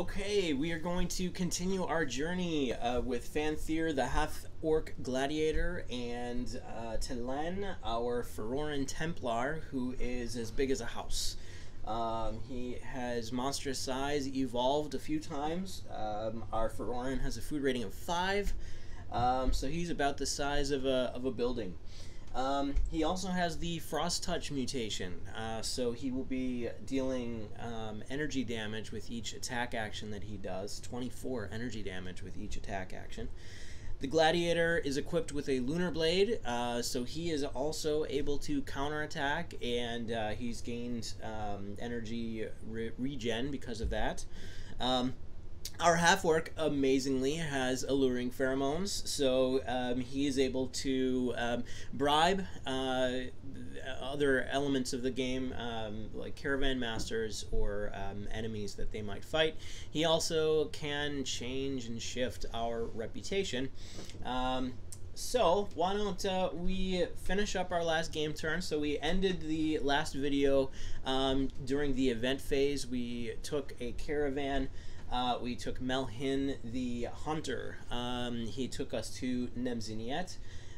Okay, we are going to continue our journey uh, with Fanthyr, the half orc gladiator, and uh, Telen, our Feroran Templar, who is as big as a house. Um, he has monstrous size, evolved a few times. Um, our Feroran has a food rating of 5, um, so he's about the size of a, of a building. Um, he also has the Frost Touch mutation, uh, so he will be dealing um, energy damage with each attack action that he does 24 energy damage with each attack action. The Gladiator is equipped with a Lunar Blade, uh, so he is also able to counterattack, and uh, he's gained um, energy re- regen because of that. Our half orc amazingly has alluring pheromones, so um, he is able to um, bribe uh, other elements of the game, um, like caravan masters or um, enemies that they might fight. He also can change and shift our reputation. Um, so why don't uh, we finish up our last game turn? So we ended the last video um, during the event phase. We took a caravan. Uh, we took Melhin the Hunter. Um, he took us to Nemsynet.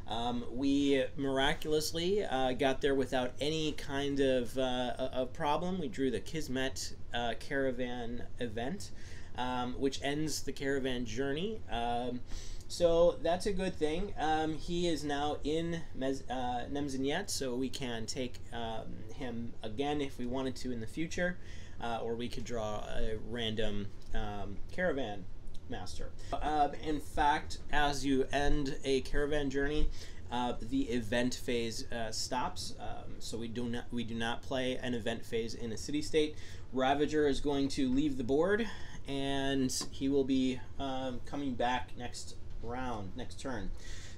Um, we miraculously uh, got there without any kind of uh, problem. We drew the Kismet uh, caravan event, um, which ends the caravan journey. Um, so that's a good thing. Um, he is now in Mez- uh, Nemsynet, so we can take um, him again if we wanted to in the future uh, or we could draw a random um, caravan master. Uh, in fact, as you end a caravan journey, uh, the event phase uh, stops. Um, so we do not we do not play an event phase in a city state. Ravager is going to leave the board, and he will be um, coming back next round, next turn.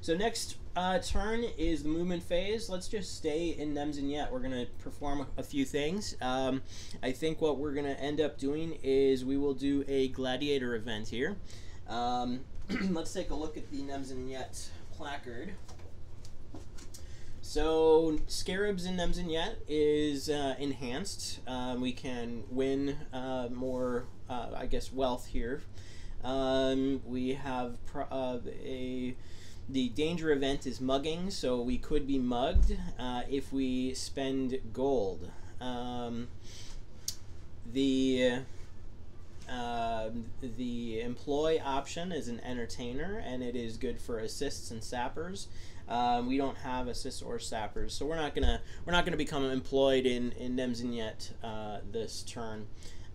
So next uh, turn is the movement phase. Let's just stay in Nemsynet. We're going to perform a few things. Um, I think what we're going to end up doing is we will do a gladiator event here. Um, let's take a look at the Nemsynet placard. So Scarabs in Nemsynet is uh, enhanced. Um, we can win uh, more, uh, I guess, wealth here. Um, we have uh, a the danger event is mugging, so we could be mugged uh, if we spend gold. Um, the uh, the employ option is an entertainer, and it is good for assists and sappers. Um, we don't have assists or sappers, so we're not gonna we're not gonna become employed in in Nemsynet uh, this turn.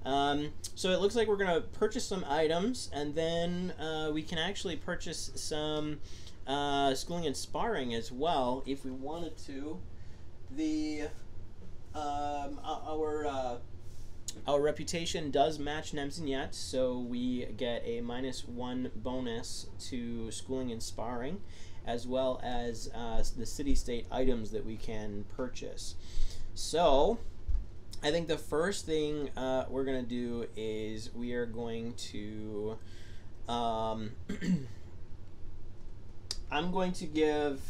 Um, so it looks like we're gonna purchase some items, and then uh, we can actually purchase some uh, schooling and sparring as well if we wanted to. The um, our uh, our reputation does match Nemsynet, so we get a minus one bonus to schooling and sparring, as well as uh, the city state items that we can purchase. So, I think the first thing uh, we're going to do is we are going to. Um, I'm going to give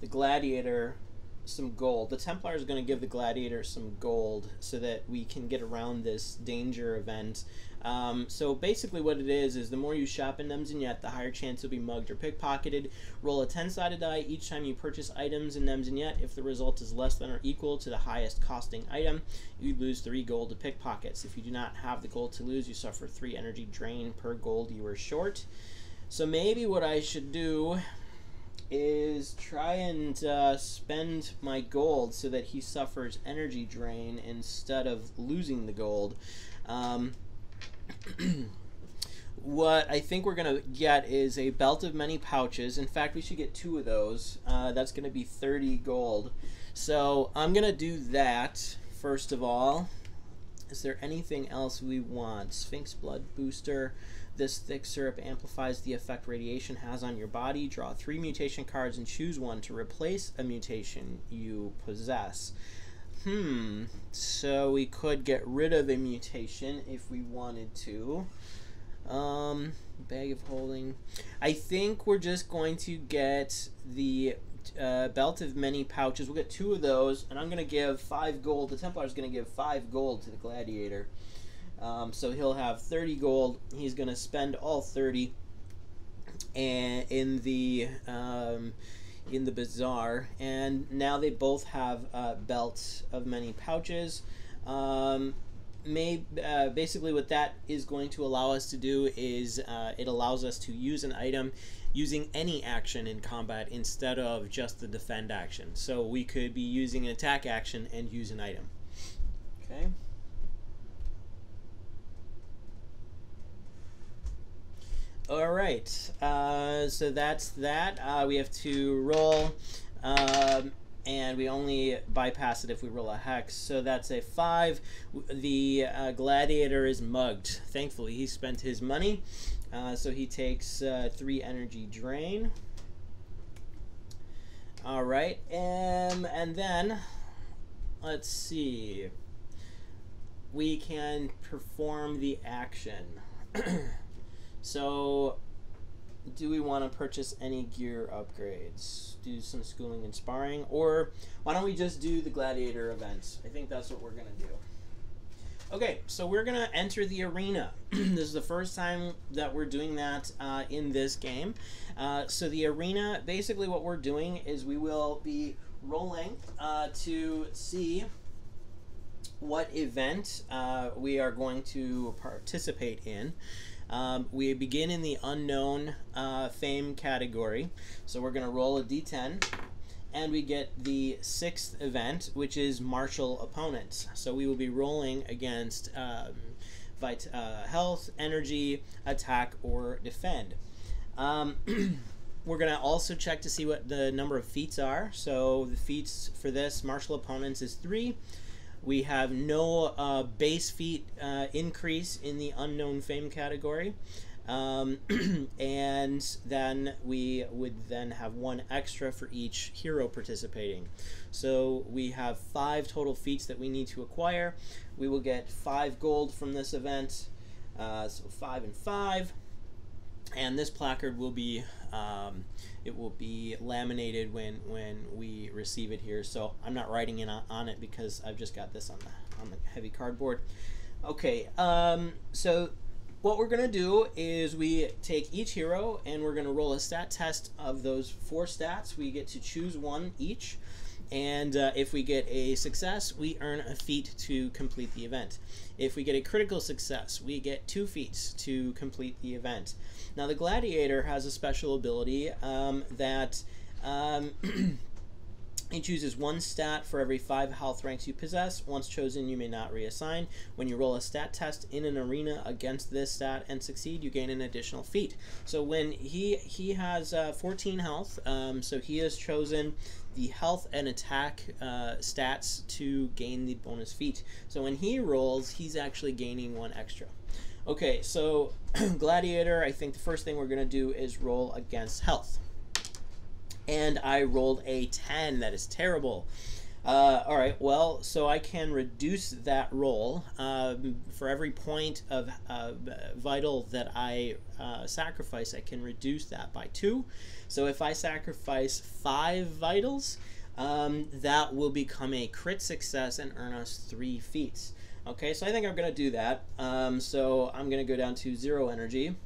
the gladiator some gold. The Templar is going to give the gladiator some gold so that we can get around this danger event. Um, so basically, what it is is the more you shop in Nemsynet, the higher chance you'll be mugged or pickpocketed. Roll a 10 sided die each time you purchase items in Nemsynet. If the result is less than or equal to the highest costing item, you lose 3 gold to pickpockets. If you do not have the gold to lose, you suffer 3 energy drain per gold you are short. So maybe what I should do is try and uh, spend my gold so that he suffers energy drain instead of losing the gold. Um, what I think we're going to get is a belt of many pouches. In fact, we should get two of those. Uh, that's going to be 30 gold. So I'm going to do that first of all. Is there anything else we want? Sphinx Blood Booster. This thick syrup amplifies the effect radiation has on your body. Draw three mutation cards and choose one to replace a mutation you possess. Hmm, so we could get rid of a mutation if we wanted to. Um, bag of holding. I think we're just going to get the uh, belt of many pouches. We'll get two of those, and I'm going to give five gold. The Templar is going to give five gold to the gladiator. Um, so he'll have 30 gold. He's going to spend all 30 and in the um, in the bazaar. And now they both have uh, belts of many pouches. Um, may uh, basically what that is going to allow us to do is uh, it allows us to use an item using any action in combat instead of just the defend action. So we could be using an attack action and use an item. Okay. All right, uh, so that's that. Uh, we have to roll, um, and we only bypass it if we roll a hex. So that's a five. The uh, gladiator is mugged. Thankfully, he spent his money, uh, so he takes uh, three energy drain. All right, um, and then let's see. We can perform the action. So, do we want to purchase any gear upgrades? Do some schooling and sparring? Or why don't we just do the gladiator events? I think that's what we're going to do. Okay, so we're going to enter the arena. this is the first time that we're doing that uh, in this game. Uh, so, the arena, basically, what we're doing is we will be rolling uh, to see what event uh, we are going to participate in. Um, we begin in the unknown uh, fame category. So we're going to roll a d10 and we get the sixth event, which is martial opponents. So we will be rolling against um, vit- uh, health, energy, attack, or defend. Um, we're going to also check to see what the number of feats are. So the feats for this martial opponents is three. We have no uh, base feat uh, increase in the unknown fame category. Um, and then we would then have one extra for each hero participating. So we have five total feats that we need to acquire. We will get five gold from this event, uh, so five and five. And this placard will be um, it will be laminated when when we receive it here. So I'm not writing in on it because I've just got this on the on the heavy cardboard. Okay, um, so what we're gonna do is we take each hero and we're gonna roll a stat test of those four stats. We get to choose one each. And uh, if we get a success, we earn a feat to complete the event. If we get a critical success, we get two feats to complete the event. Now, the Gladiator has a special ability um, that um, It chooses one stat for every five health ranks you possess. Once chosen, you may not reassign. When you roll a stat test in an arena against this stat and succeed, you gain an additional feat. So when he he has uh, 14 health, um, so he has chosen the health and attack uh, stats to gain the bonus feat. So when he rolls, he's actually gaining one extra. Okay, so Gladiator, I think the first thing we're going to do is roll against health and I rolled a 10. That is terrible. Uh, all right, well, so I can reduce that roll. Um, for every point of uh, vital that I uh, sacrifice, I can reduce that by two. So if I sacrifice five vitals, um, that will become a crit success and earn us three feats. Okay, so I think I'm going to do that. Um, so I'm going to go down to zero energy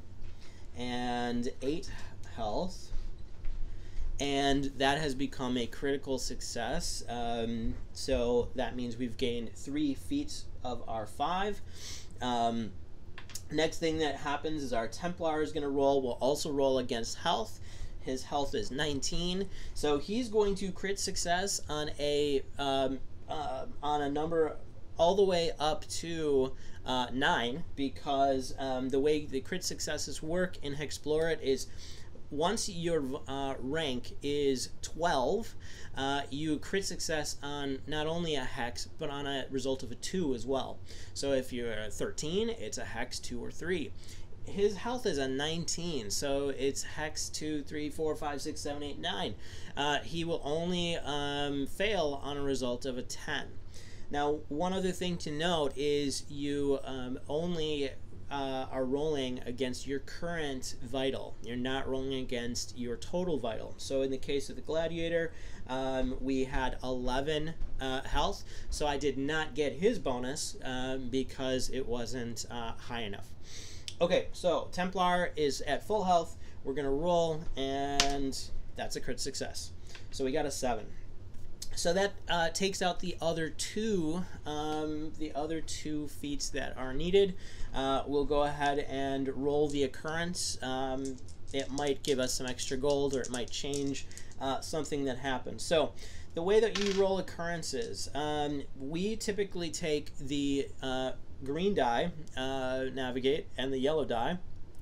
and eight health and that has become a critical success. Um, so that means we've gained three feats of our five. Um, next thing that happens is our Templar is going to roll. We'll also roll against health. His health is 19, so he's going to crit success on a um, uh, on a number all the way up to uh, nine because um, the way the crit successes work in HEXplore It is once your uh, rank is 12, uh, you crit success on not only a hex, but on a result of a 2 as well. So if you're 13, it's a hex 2 or 3. His health is a 19, so it's hex 2, 3, 4, 5, 6, 7, 8, 9. Uh, he will only um, fail on a result of a 10. Now, one other thing to note is you um, only uh, are rolling against your current vital. You're not rolling against your total vital. So in the case of the gladiator, um, we had 11 uh, health, so I did not get his bonus um, because it wasn't uh, high enough. Okay, so Templar is at full health. We're gonna roll, and that's a crit success. So we got a seven. So that uh, takes out the other two, um, the other two feats that are needed. Uh, we'll go ahead and roll the occurrence. Um, it might give us some extra gold, or it might change uh, something that happens. So the way that you roll occurrences, um, we typically take the uh, green die, uh, navigate, and the yellow die.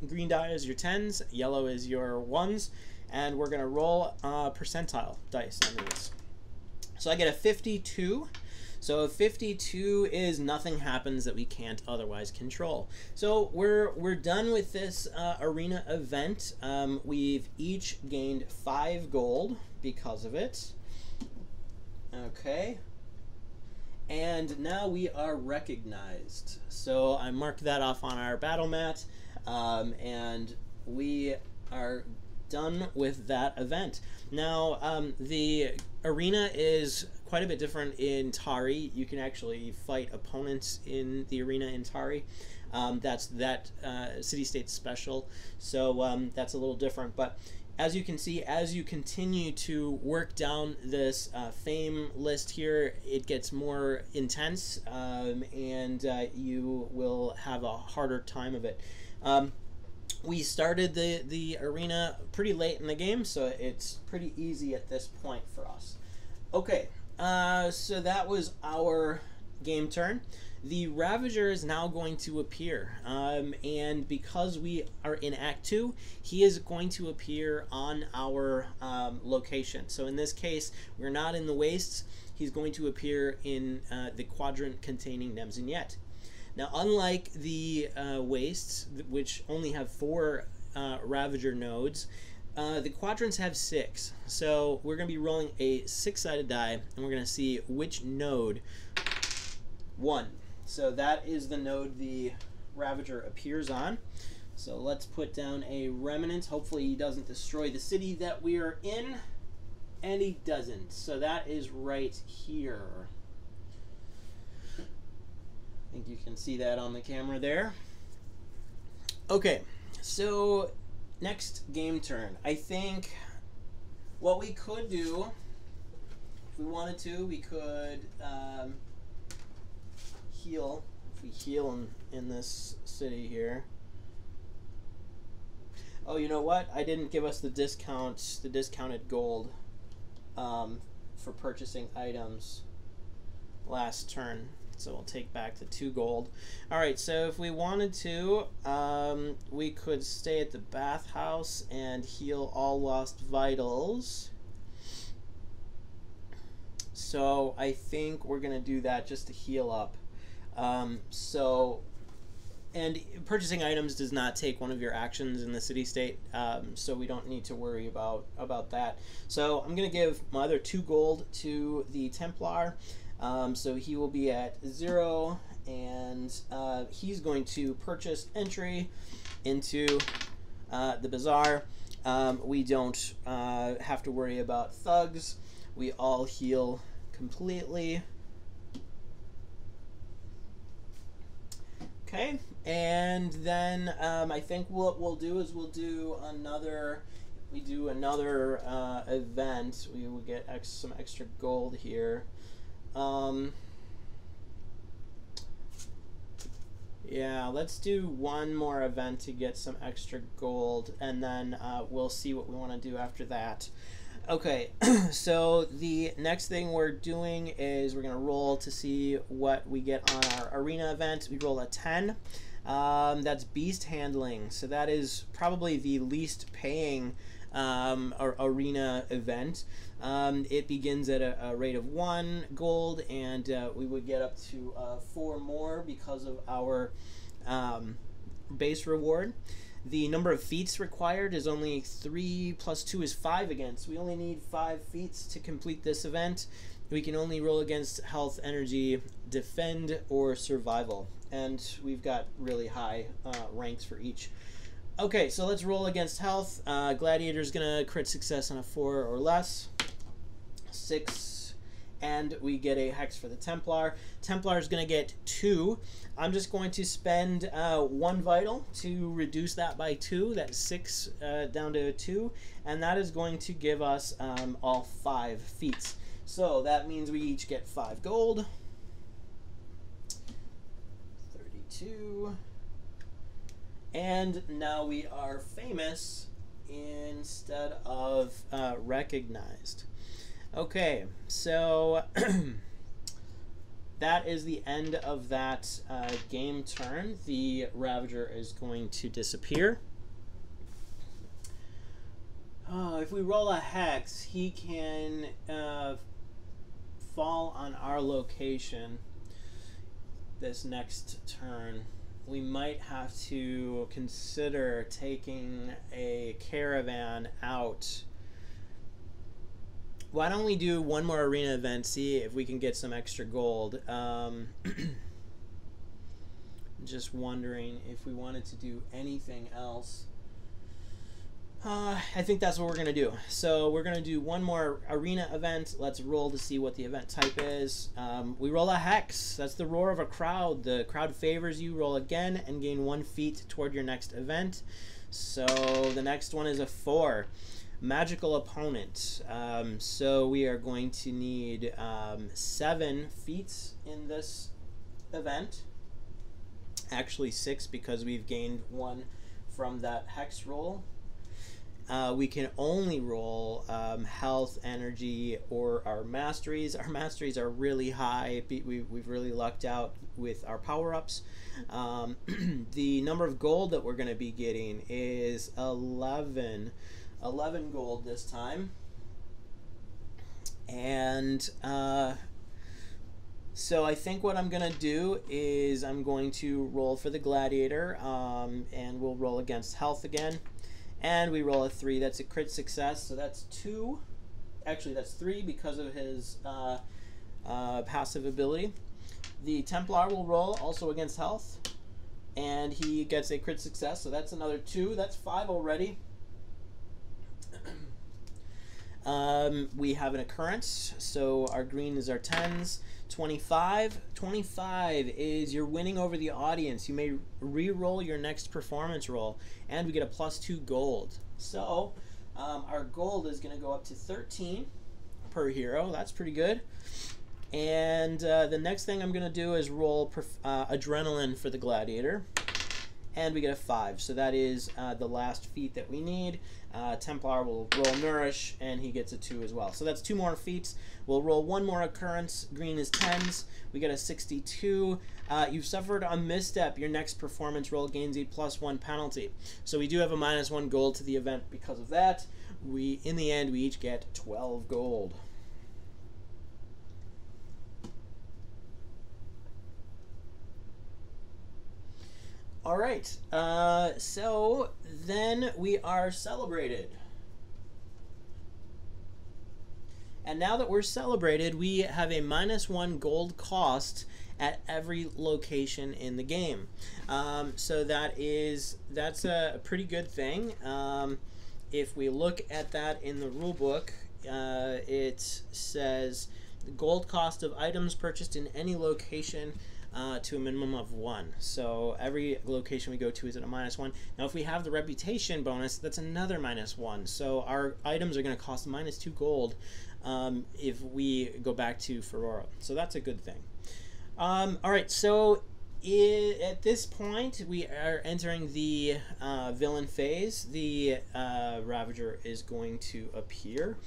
Green die is your tens, yellow is your ones, and we're going to roll uh, percentile dice on these. So I get a 52. So 52 is nothing happens that we can't otherwise control. So we're we're done with this uh, arena event. Um, we've each gained five gold because of it. Okay. And now we are recognized. So I marked that off on our battle mat, um, and we are done with that event. Now, um, the arena is quite a bit different in Tari. You can actually fight opponents in the arena in Tari. Um, that's that uh, city state special, so um, that's a little different. But as you can see, as you continue to work down this uh, fame list here, it gets more intense, um, and uh, you will have a harder time of it. Um, we started the, the arena pretty late in the game, so it's pretty easy at this point for us. Okay, uh, so that was our game turn. The Ravager is now going to appear, um, and because we are in Act 2, he is going to appear on our um, location. So in this case, we're not in the Wastes, he's going to appear in uh, the quadrant containing Nemzin now, unlike the uh, wastes, which only have four uh, Ravager nodes, uh, the quadrants have six. So we're going to be rolling a six-sided die, and we're going to see which node one. So that is the node the Ravager appears on. So let's put down a remnant. Hopefully he doesn't destroy the city that we are in. And he doesn't. So that is right here. I think you can see that on the camera there. Okay, so next game turn. I think what we could do, if we wanted to, we could um, heal. If we heal in, in this city here. Oh, you know what? I didn't give us the discounts, the discounted gold um, for purchasing items last turn. So we'll take back the two gold. All right, so if we wanted to, um, we could stay at the bathhouse and heal all lost vitals. So I think we're going to do that just to heal up. Um, so, and purchasing items does not take one of your actions in the city state, um, so we don't need to worry about about that. So I'm going to give my other two gold to the Templar. Um, so he will be at zero, and uh, he's going to purchase entry into uh, the bazaar. Um, we don't uh, have to worry about thugs. We all heal completely. Okay, and then um, I think what we'll do is we'll do another. We do another uh, event. We will get ex- some extra gold here. Um, yeah, let's do one more event to get some extra gold, and then uh, we'll see what we want to do after that. Okay, so the next thing we're doing is we're going to roll to see what we get on our arena event. We roll a 10. Um, that's beast handling. So that is probably the least paying um, arena event. Um, it begins at a, a, rate of one gold, and uh, we would get up to uh, four more because of our um, base reward. The number of feats required is only three plus two is five against. We only need five feats to complete this event. We can only roll against health, energy, defend, or survival. and we've got really high uh, ranks for each. Okay, so let's roll against health. Uh, Gladiator's gonna crit success on a four or less. Six, and we get a hex for the Templar. Templar is gonna get two. I'm just going to spend uh, one vital to reduce that by two. That's six uh, down to two, and that is going to give us um, all five feats. So that means we each get five gold. 32. And now we are famous instead of uh, recognized. Okay, so that is the end of that uh, game turn. The Ravager is going to disappear. Uh, if we roll a hex, he can uh, fall on our location this next turn we might have to consider taking a caravan out. Why don't we do one more arena event, see if we can get some extra gold. Um, just wondering if we wanted to do anything else. Uh, I think that's what we're going to do. So we're going to do one more arena event. Let's roll to see what the event type is. Um, we roll a hex. That's the roar of a crowd. The crowd favors you. Roll again and gain one feat toward your next event. So the next one is a four. Magical opponent. Um, so we are going to need um, seven feats in this event. Actually six because we've gained one from that hex roll uh, we can only roll um, health, energy, or our masteries. Our masteries are really high. We, we've really lucked out with our power ups. Um, the number of gold that we're going to be getting is 11. 11 gold this time. And uh, so I think what I'm going to do is I'm going to roll for the gladiator um, and we'll roll against health again and we roll a three. That's a crit success, so that's two. Actually, that's three because of his uh, uh, passive ability. The Templar will roll also against health, and he gets a crit success, so that's another two. That's five already. um, we have an occurrence, so our green is our tens. 25. 25 is you're winning over the audience. You may re-roll your next performance roll, and we get a plus two gold. So um, our gold is going to go up to 13 per hero. That's pretty good. And uh, the next thing I'm going to do is roll uh, adrenaline for the gladiator. And we get a 5. So that is uh, the last feat that we need. Uh, Templar will roll Nourish, and he gets a 2 as well. So that's two more feats. We'll roll one more occurrence. Green is 10s. We get a 62. Uh, you've suffered a misstep. Your next performance roll gains a plus 1 penalty. So we do have a minus 1 gold to the event because of that. We, In the end, we each get 12 gold. All right. Uh, so then we are celebrated. And now that we're celebrated, we have a minus one gold cost at every location in the game. Um, so that is that's a pretty good thing. Um, if we look at that in the rule book, uh, it says the gold cost of items purchased in any location uh, to a minimum of one. So every location we go to is at a minus one. Now, if we have the reputation bonus, that's another minus one. So our items are going to cost minus two gold um, if we go back to Phorora. So that's a good thing. Um, all right, so at this point, we are entering the uh, villain phase. The uh, Ravager is going to appear.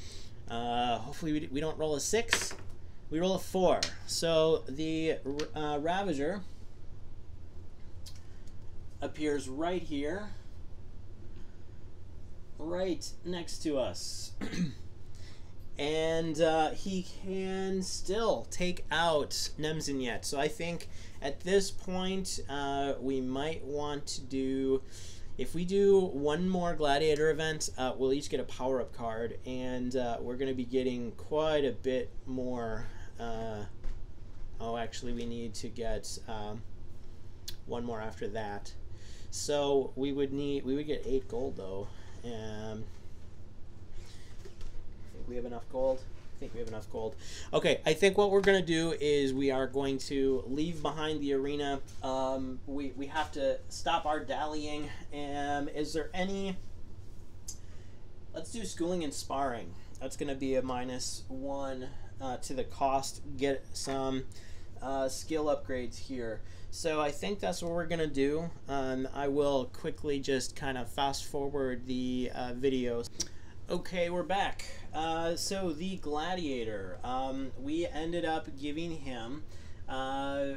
Uh, hopefully, we, we don't roll a six. We roll a four. So the uh, Ravager appears right here, right next to us. and uh, he can still take out Nemsynet. So I think at this point uh, we might want to do if we do one more gladiator event uh, we'll each get a power-up card and uh, we're going to be getting quite a bit more uh, oh, actually, we need to get. Um, one more after that. So we would need we would get eight gold though. Um, think we have enough gold. I think we have enough gold. Okay, I think what we're gonna do is we are going to leave behind the arena. Um, we we have to stop our dallying. Um, is there any? Let's do schooling and sparring. That's gonna be a minus one uh, to the cost. Get some uh, skill upgrades here. So I think that's what we're gonna do. Um, I will quickly just kind of fast forward the uh, videos. Okay, we're back. Uh, so the gladiator, um, we ended up giving him. Uh,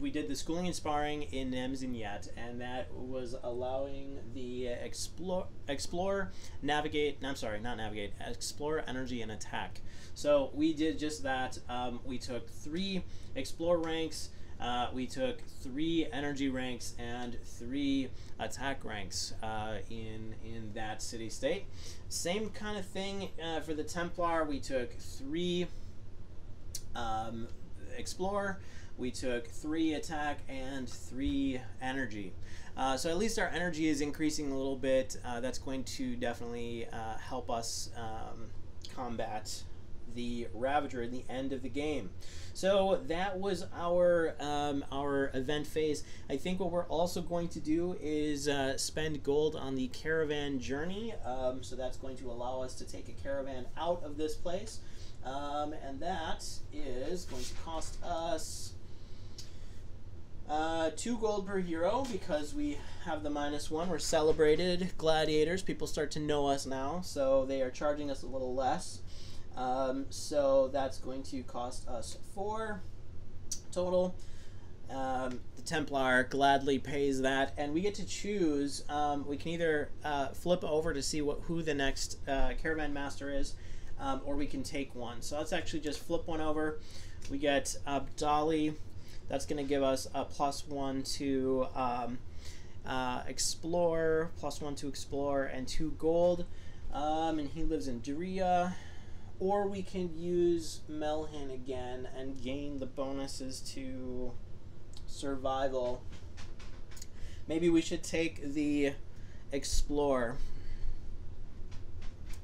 we did the schooling and sparring in Nemzin and that was allowing the explore, explore, navigate. I'm sorry, not navigate. Explore, energy, and attack. So we did just that. Um, we took three explore ranks. Uh, we took three energy ranks and three attack ranks uh, in in that city state. Same kind of thing uh, for the Templar. We took three um, explore. We took three attack and three energy. Uh, so at least our energy is increasing a little bit. Uh, that's going to definitely uh, help us um, combat the Ravager in the end of the game. So that was our um, our event phase. I think what we're also going to do is uh, spend gold on the caravan journey. Um, so that's going to allow us to take a caravan out of this place. Um, and that is going to cost us uh, two gold per hero because we have the minus one. We're celebrated gladiators. People start to know us now, so they are charging us a little less. Um, so that's going to cost us four total. Um, the Templar gladly pays that, and we get to choose. Um, we can either uh, flip over to see what who the next uh, caravan master is, um, or we can take one. So let's actually just flip one over. We get Abdali. That's going to give us a plus one to um, uh, explore, plus one to explore, and two gold. Um, and he lives in Duria or we can use Melhin again and gain the bonuses to survival. Maybe we should take the Explore.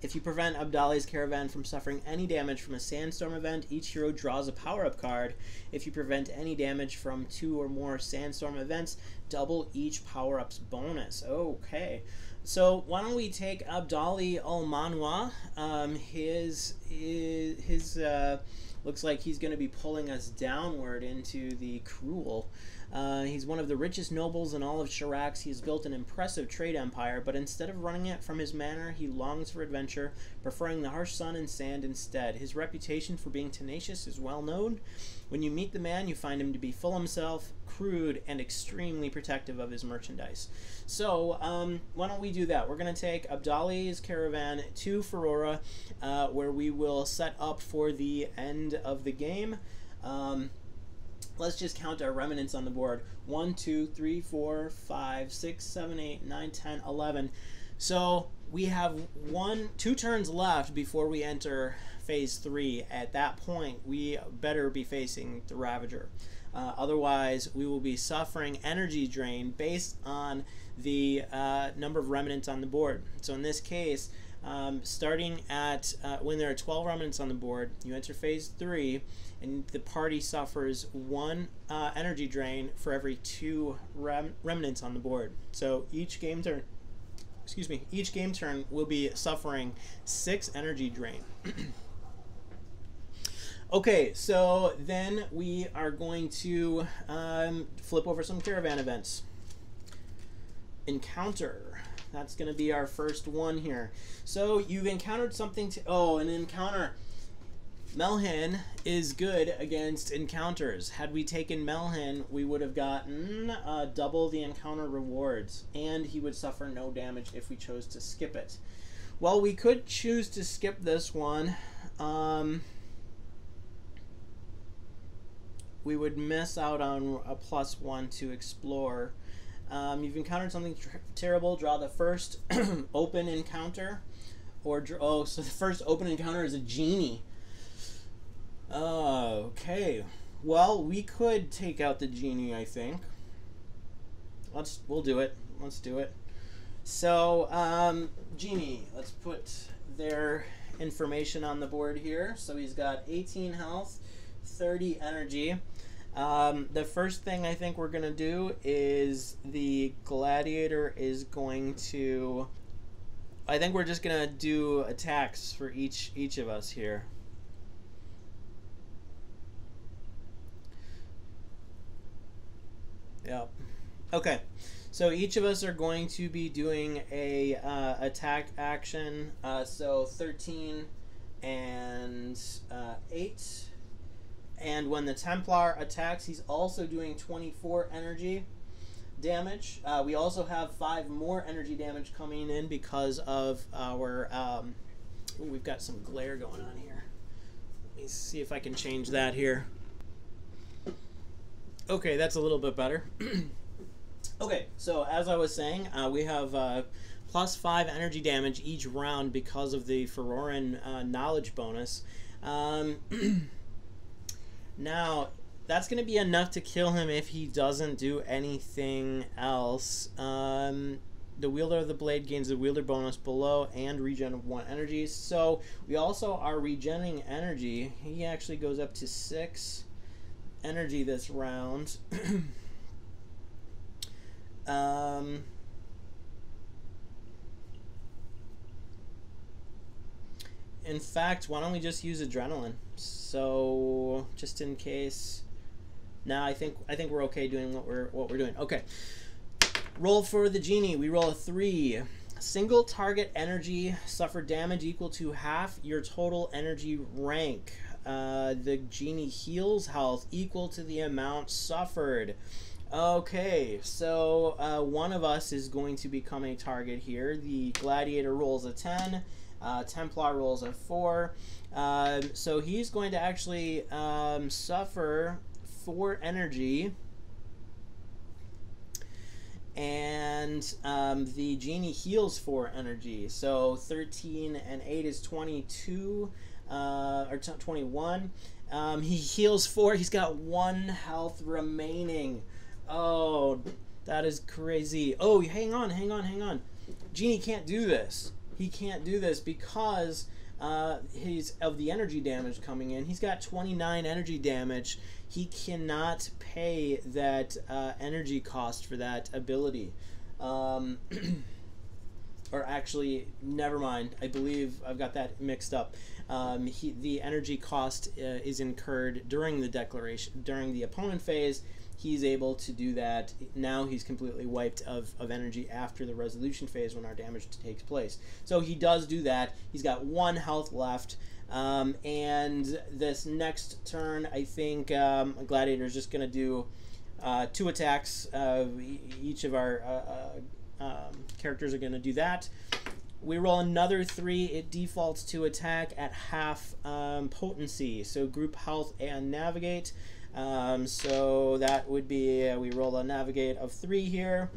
If you prevent Abdali's caravan from suffering any damage from a sandstorm event, each hero draws a power up card. If you prevent any damage from two or more sandstorm events, double each power up's bonus. Okay. So why don't we take Abdali Al Manwa? Um, his his, his uh, looks like he's going to be pulling us downward into the cruel. Uh, he's one of the richest nobles in all of Shurax. He's built an impressive trade empire, but instead of running it from his manor, he longs for adventure, preferring the harsh sun and sand instead. His reputation for being tenacious is well known. When you meet the man, you find him to be full himself, crude, and extremely protective of his merchandise. So, um, why don't we do that? We're going to take Abdali's caravan to Phorora, uh, where we will set up for the end of the game. Um, let's just count our remnants on the board 1 2 3 4 5 6 7 8 9 10 11 so we have one two turns left before we enter phase three. At that point we better be facing the ravager. Uh, otherwise we will be suffering energy drain based on the uh, number of remnants on the board. So in this case um, starting at uh, when there are 12 remnants on the board you enter phase three and the party suffers one uh, energy drain for every two rem- remnants on the board. So each game turn, excuse me, each game turn will be suffering six energy drain. okay, so then we are going to um, flip over some caravan events. Encounter. That's going to be our first one here. So you've encountered something to. Oh, an encounter Melhin is good against encounters. Had we taken Melhin, we would have gotten uh, double the encounter rewards, and he would suffer no damage if we chose to skip it. Well, we could choose to skip this one. Um, we would miss out on a plus one to explore. Um, you've encountered something terrible. Draw the first open encounter, or oh, so the first open encounter is a genie. Okay. Well, we could take out the genie, I think. let's we'll do it. Let's do it. So, um, Genie, let's put their information on the board here. So he's got 18 health, 30 energy. Um, the first thing I think we're to do is the gladiator is going to. I think we're just to do attacks for each each of us here. Yep. Okay. So each of us are going to be doing a uh, attack action. Uh, so 13 and uh, 8. And when the Templar attacks, he's also doing 24 energy damage. Uh, we also have 5 more energy damage coming in because of our... Um, ooh, we've got some glare going on here. Let me see if I can change that here. Okay, that's a little bit better. okay, so as I was saying, uh, we have uh, plus five energy damage each round because of the Feroran uh, knowledge bonus. Um, now, that's going to be enough to kill him if he doesn't do anything else. Um, the wielder of the blade gains the wielder bonus below and regen of one energy. So we also are regenerating energy. He actually goes up to six energy this round. um, in fact, why don't we just use adrenaline? So just in case. Now I think I think we're okay doing what we're what we're doing. Okay. Roll for the genie. We roll a three. Single target energy suffer damage equal to half your total energy rank. Uh, the genie heals health equal to the amount suffered. Okay, so uh, one of us is going to become a target here. The gladiator rolls a 10, uh, Templar rolls a 4. Um, so he's going to actually um, suffer 4 energy. And um, the genie heals 4 energy. So 13 and 8 is 22 uh, or 21. Um, he heals four. He's got one health remaining. Oh, that is crazy. Oh, hang on, hang on, hang on. Genie can't do this. He can't do this because uh, he's of the energy damage coming in. He's got 29 energy damage. He cannot pay that uh, energy cost for that ability. Um, or actually, never mind. I believe I've got that mixed up. Um, he, the energy cost uh, is incurred during the declaration, during the opponent phase. He's able to do that. Now he's completely wiped of, of energy after the resolution phase when our damage takes place. So he does do that. He's got one health left. Um, and this next turn, I think um, Gladiator is just going to do uh, two attacks. Each of our uh, uh um, characters are going to do that. We roll another three. It defaults to attack at half um, potency. So group health and navigate. Um, so that would be uh, we roll a navigate of three here.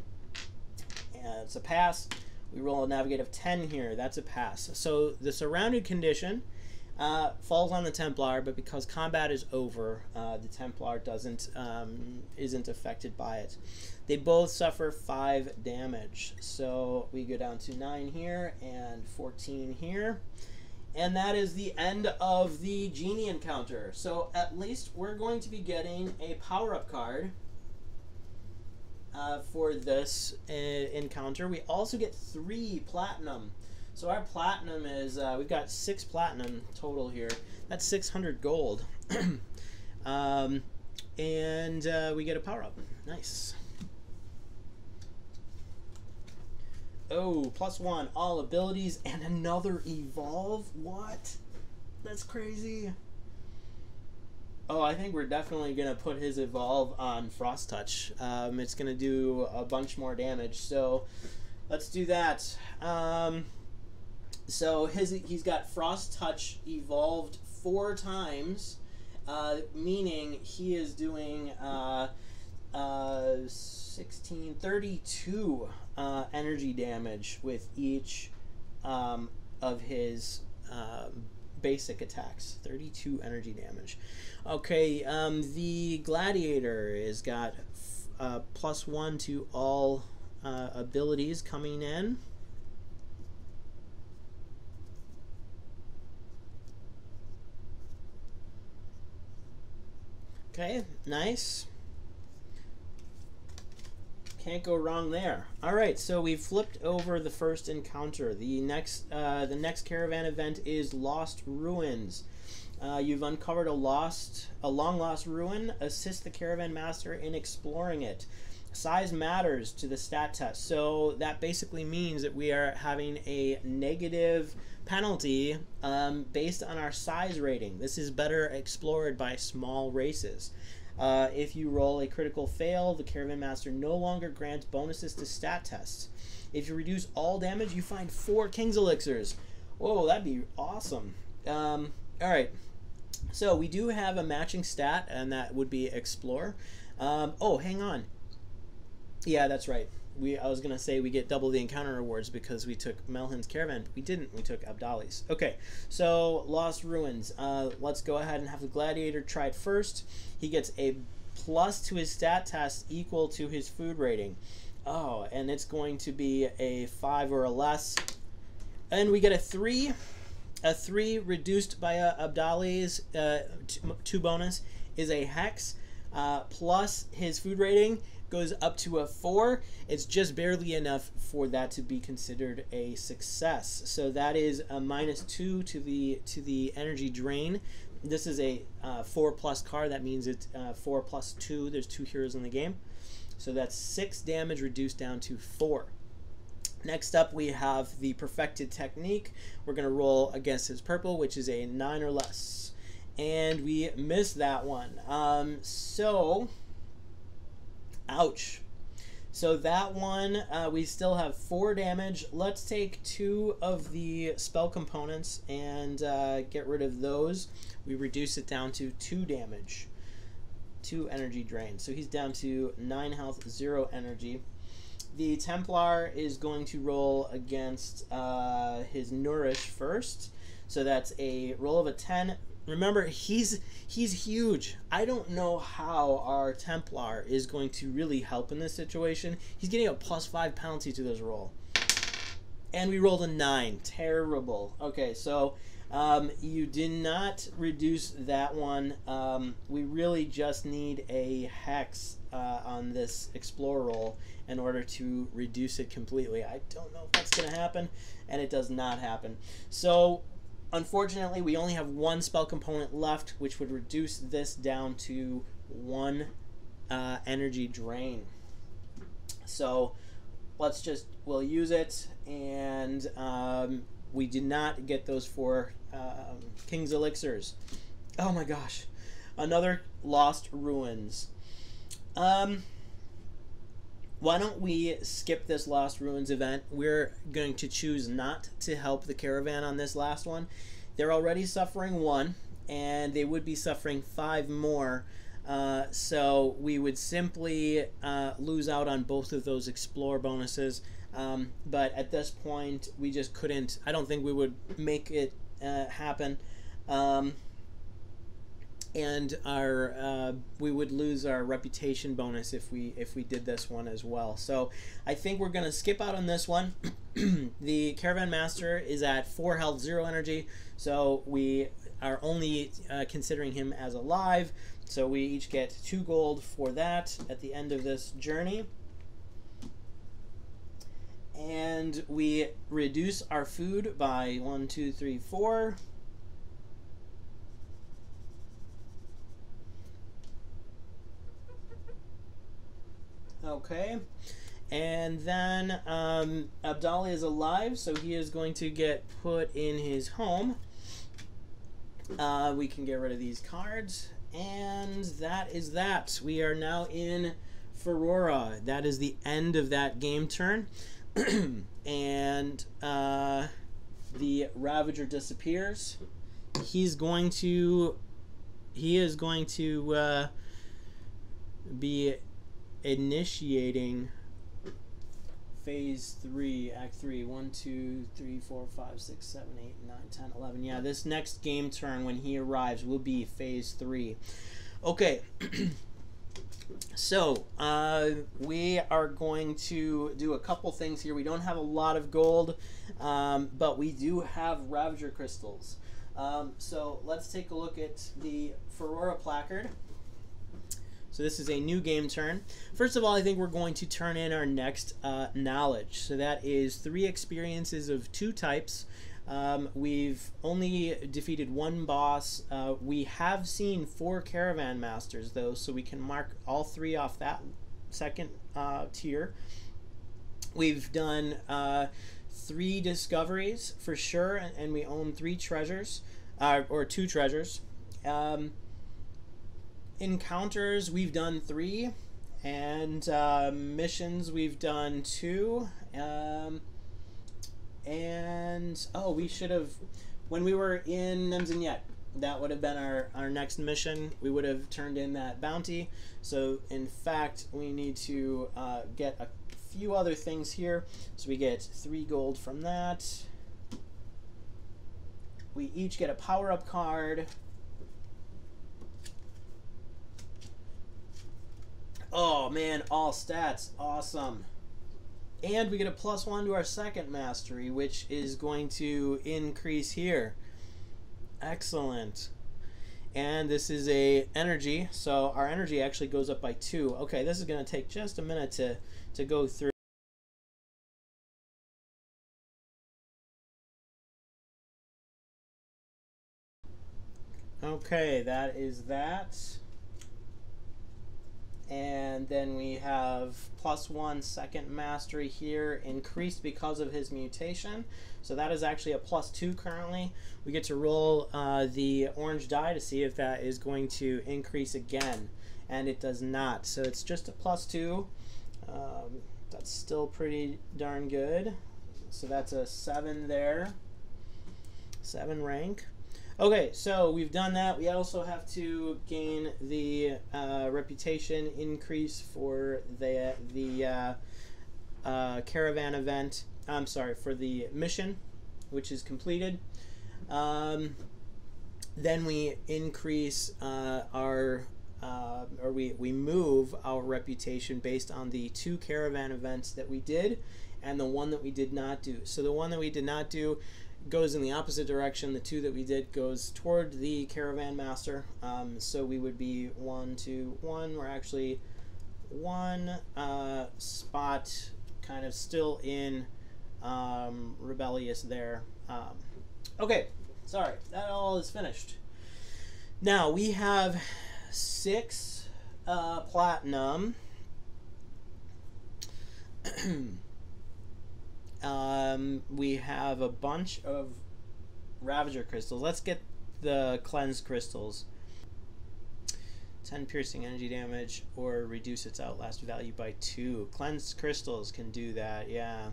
And it's a pass. We roll a navigate of 10 here. That's a pass. So the surrounded condition uh, falls on the Templar, but because combat is over, uh, the Templar doesn't um, isn't affected by it. They both suffer five damage. So we go down to nine here and 14 here. And that is the end of the genie encounter. So at least we're going to be getting a power up card uh, for this uh, encounter. We also get three platinum. So our platinum is, uh, we've got six platinum total here. That's 600 gold. um, and uh, we get a power up. Nice. Oh, plus one, all abilities, and another evolve? What? That's crazy. Oh, I think we're definitely going to put his evolve on Frost Touch. Um, it's going to do a bunch more damage, so let's do that. Um, so his he's got Frost Touch evolved four times, uh, meaning he is doing uh, uh, 16, 32 uh, energy damage with each um, of his um, basic attacks. 32 energy damage. Okay, um, the Gladiator has got uh, plus one to all uh, abilities coming in. Okay, nice. Can't go wrong there. All right, so we've flipped over the first encounter. The next, uh, the next caravan event is Lost Ruins. Uh, you've uncovered a lost, a long lost ruin. Assist the caravan master in exploring it. Size matters to the stat test, so that basically means that we are having a negative penalty um, based on our size rating. This is better explored by small races. Uh, if you roll a critical fail, the Caravan Master no longer grants bonuses to stat tests. If you reduce all damage, you find four King's Elixirs. Whoa, that'd be awesome. Um, all right. So we do have a matching stat, and that would be Explore. Um, oh, hang on. Yeah, that's right we I was gonna say we get double the encounter rewards because we took Melhin's caravan. We didn't. We took Abdali's. Okay, so Lost Ruins. Uh, let's go ahead and have the gladiator try it first. He gets a plus to his stat test equal to his food rating. Oh, and it's going to be a five or a less. And we get a three. A three reduced by uh, Abdali's uh, two bonus is a hex. Uh, plus his food rating goes up to a four, it's just barely enough for that to be considered a success. So that is a minus two to the to the energy drain. This is a uh, four plus card. That means it's uh, four plus two. There's two heroes in the game, so that's six damage reduced down to four. Next up, we have the perfected technique. We're going to roll against his purple, which is a nine or less. And we missed that one. Um, so Ouch. So that one, uh, we still have four damage. Let's take two of the spell components and uh, get rid of those. We reduce it down to two damage, two energy drain. So he's down to nine health, zero energy. The Templar is going to roll against uh, his Nourish first. So that's a roll of a 10 remember he's he's huge. I don't know how our Templar is going to really help in this situation. He's getting a plus five penalty to this roll. And we rolled a nine. Terrible. Okay, so um, you did not reduce that one. Um, we really just need a hex uh, on this explore roll in order to reduce it completely. I don't know if that's going to happen, and it does not happen. So Unfortunately, we only have one spell component left, which would reduce this down to one uh, energy drain. So let's just, we'll use it, and um, we did not get those four um, King's Elixirs. Oh my gosh. Another Lost Ruins. Um, why don't we skip this Lost Ruins event? We're going to choose not to help the caravan on this last one. They're already suffering one, and they would be suffering five more. Uh, so we would simply uh, lose out on both of those explore bonuses. Um, but at this point, we just couldn't. I don't think we would make it uh, happen. Um, and our uh, we would lose our reputation bonus if we if we did this one as well. So I think we're gonna skip out on this one. the caravan master is at four health, zero energy, so we are only uh, considering him as alive. So we each get two gold for that at the end of this journey. And we reduce our food by one, two, three, four. Okay. And then um, Abdali is alive, so he is going to get put in his home. Uh, we can get rid of these cards. And that is that. We are now in Phorora. That is the end of that game turn. and uh, the Ravager disappears. He's going to. He is going to uh, be initiating phase 3 act 3 1 2 3 4 5 6 7 8 9 10 11 yeah this next game turn when he arrives will be phase 3 okay So, uh, we are going to do a couple things here. We don't have a lot of gold, um, but we do have Ravager crystals. Um, so, let's take a look at the Phorora placard. So this is a new game turn. First of all, I think we're going to turn in our next uh, knowledge. So that is three experiences of two types. Um, we've only defeated one boss. Uh, we have seen four caravan masters though, so we can mark all three off that second uh, tier. We've done uh, three discoveries for sure, and, we own three treasures, uh, or two treasures. Um, encounters we've done three and uh, missions we've done two um, and oh we should have when we were in Nemsynet that would have been our, our next mission. We would have turned in that bounty. So in fact we need to uh, get a few other things here. So we get three gold from that. We each get a power-up card Oh man, all stats. Awesome. And we get a plus one to our second mastery, which is going to increase here. Excellent. And this is a energy, so our energy actually goes up by two. Okay, this is going to take just a minute to, to go through. Okay, that is that and then we have plus one second mastery here increased because of his mutation. So that is actually a plus two currently. We get to roll uh, the orange die to see if that is going to increase again. And it does not. So it's just a plus two. Um, that's still pretty darn good. So that's a seven there. Seven rank Okay, so we've done that. We also have to gain the uh, reputation increase for the the uh, uh, caravan event. I'm sorry for the mission, which is completed. Um, then we increase uh, our uh, or we, we move our reputation based on the two caravan events that we did and the one that we did not do. So the one that we did not do goes in the opposite direction. The two that we did goes toward the caravan master. Um, so we would be one, two, one. We're actually one uh, spot kind of still in um, rebellious there. Um, okay, sorry, that all is finished. Now we have six uh, platinum. Um, we have a bunch of Ravager crystals. Let's get the cleanse crystals. 10 piercing energy damage or reduce its outlast value by 2. Cleanse crystals can do that, yeah.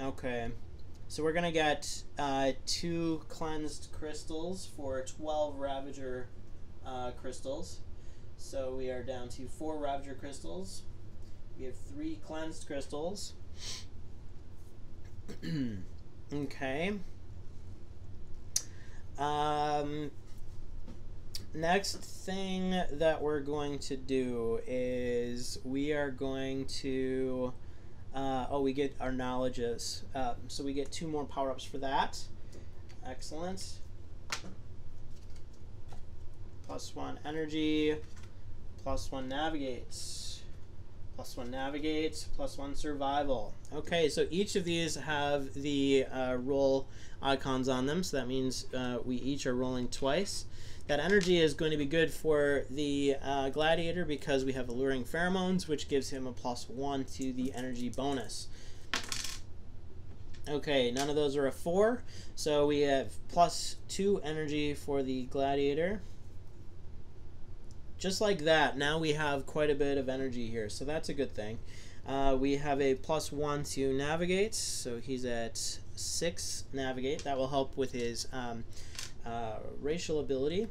Okay. So we're going to get uh, 2 cleansed crystals for 12 Ravager uh, crystals. So we are down to 4 Ravager crystals. We have 3 cleansed crystals. okay. Um, next thing that we're going to do is we are going to. Uh, oh, we get our knowledges. Uh, so we get two more power ups for that. Excellent. Plus one energy, plus one navigates. Plus one navigate, plus one survival. Okay, so each of these have the uh, roll icons on them, so that means uh, we each are rolling twice. That energy is going to be good for the uh, gladiator because we have alluring pheromones, which gives him a plus one to the energy bonus. Okay, none of those are a four, so we have plus two energy for the gladiator just like that, now we have quite a bit of energy here, so that's a good thing. Uh, we have a plus one to navigate, so he's at six navigate. That will help with his um, uh, racial ability.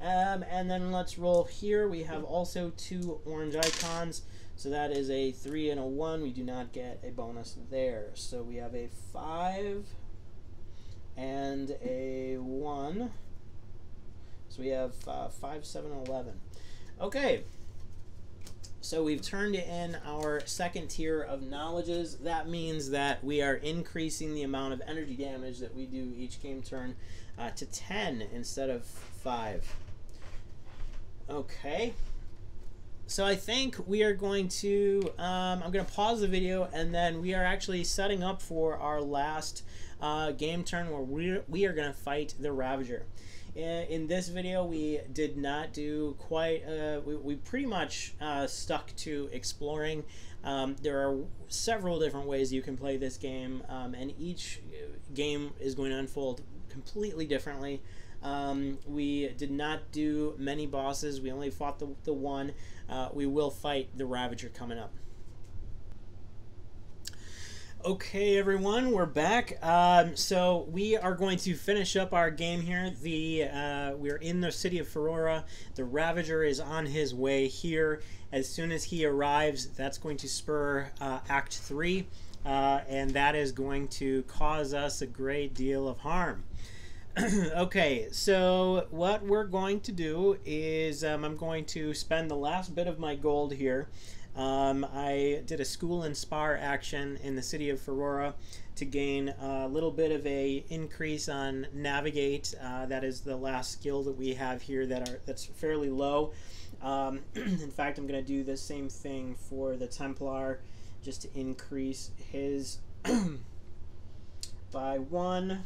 Um, and then let's roll here. We have also two orange icons, so that is a three and a one. We do not get a bonus there. So we have a five and a one. So we have uh, five, seven, eleven. Okay. So we've turned in our second tier of knowledges. That means that we are increasing the amount of energy damage that we do each game turn uh, to 10 instead of 5. Okay. So I think we are going to, um, I'm going to pause the video and then we are actually setting up for our last uh, game turn where we we are going to fight the Ravager. In, this video, we did not do quite, uh, we, we pretty much uh, stuck to exploring. Um, there are several different ways you can play this game, um, and each game is going to unfold completely differently. Um, we did not do many bosses. We only fought the, the one. Uh, we will fight the Ravager coming up. Okay, everyone, we're back. Um, so we are going to finish up our game here. The uh, we're in the city of Phorora. The Ravager is on his way here. As soon as he arrives, that's going to spur uh, Act Three, uh, and that is going to cause us a great deal of harm. okay, so what we're going to do is um, I'm going to spend the last bit of my gold here um, I did a school and spar action in the city of Phorora to gain a little bit of a increase on navigate. Uh, that is the last skill that we have here that are that's fairly low. Um, in fact, I'm going to do the same thing for the Templar just to increase his by one.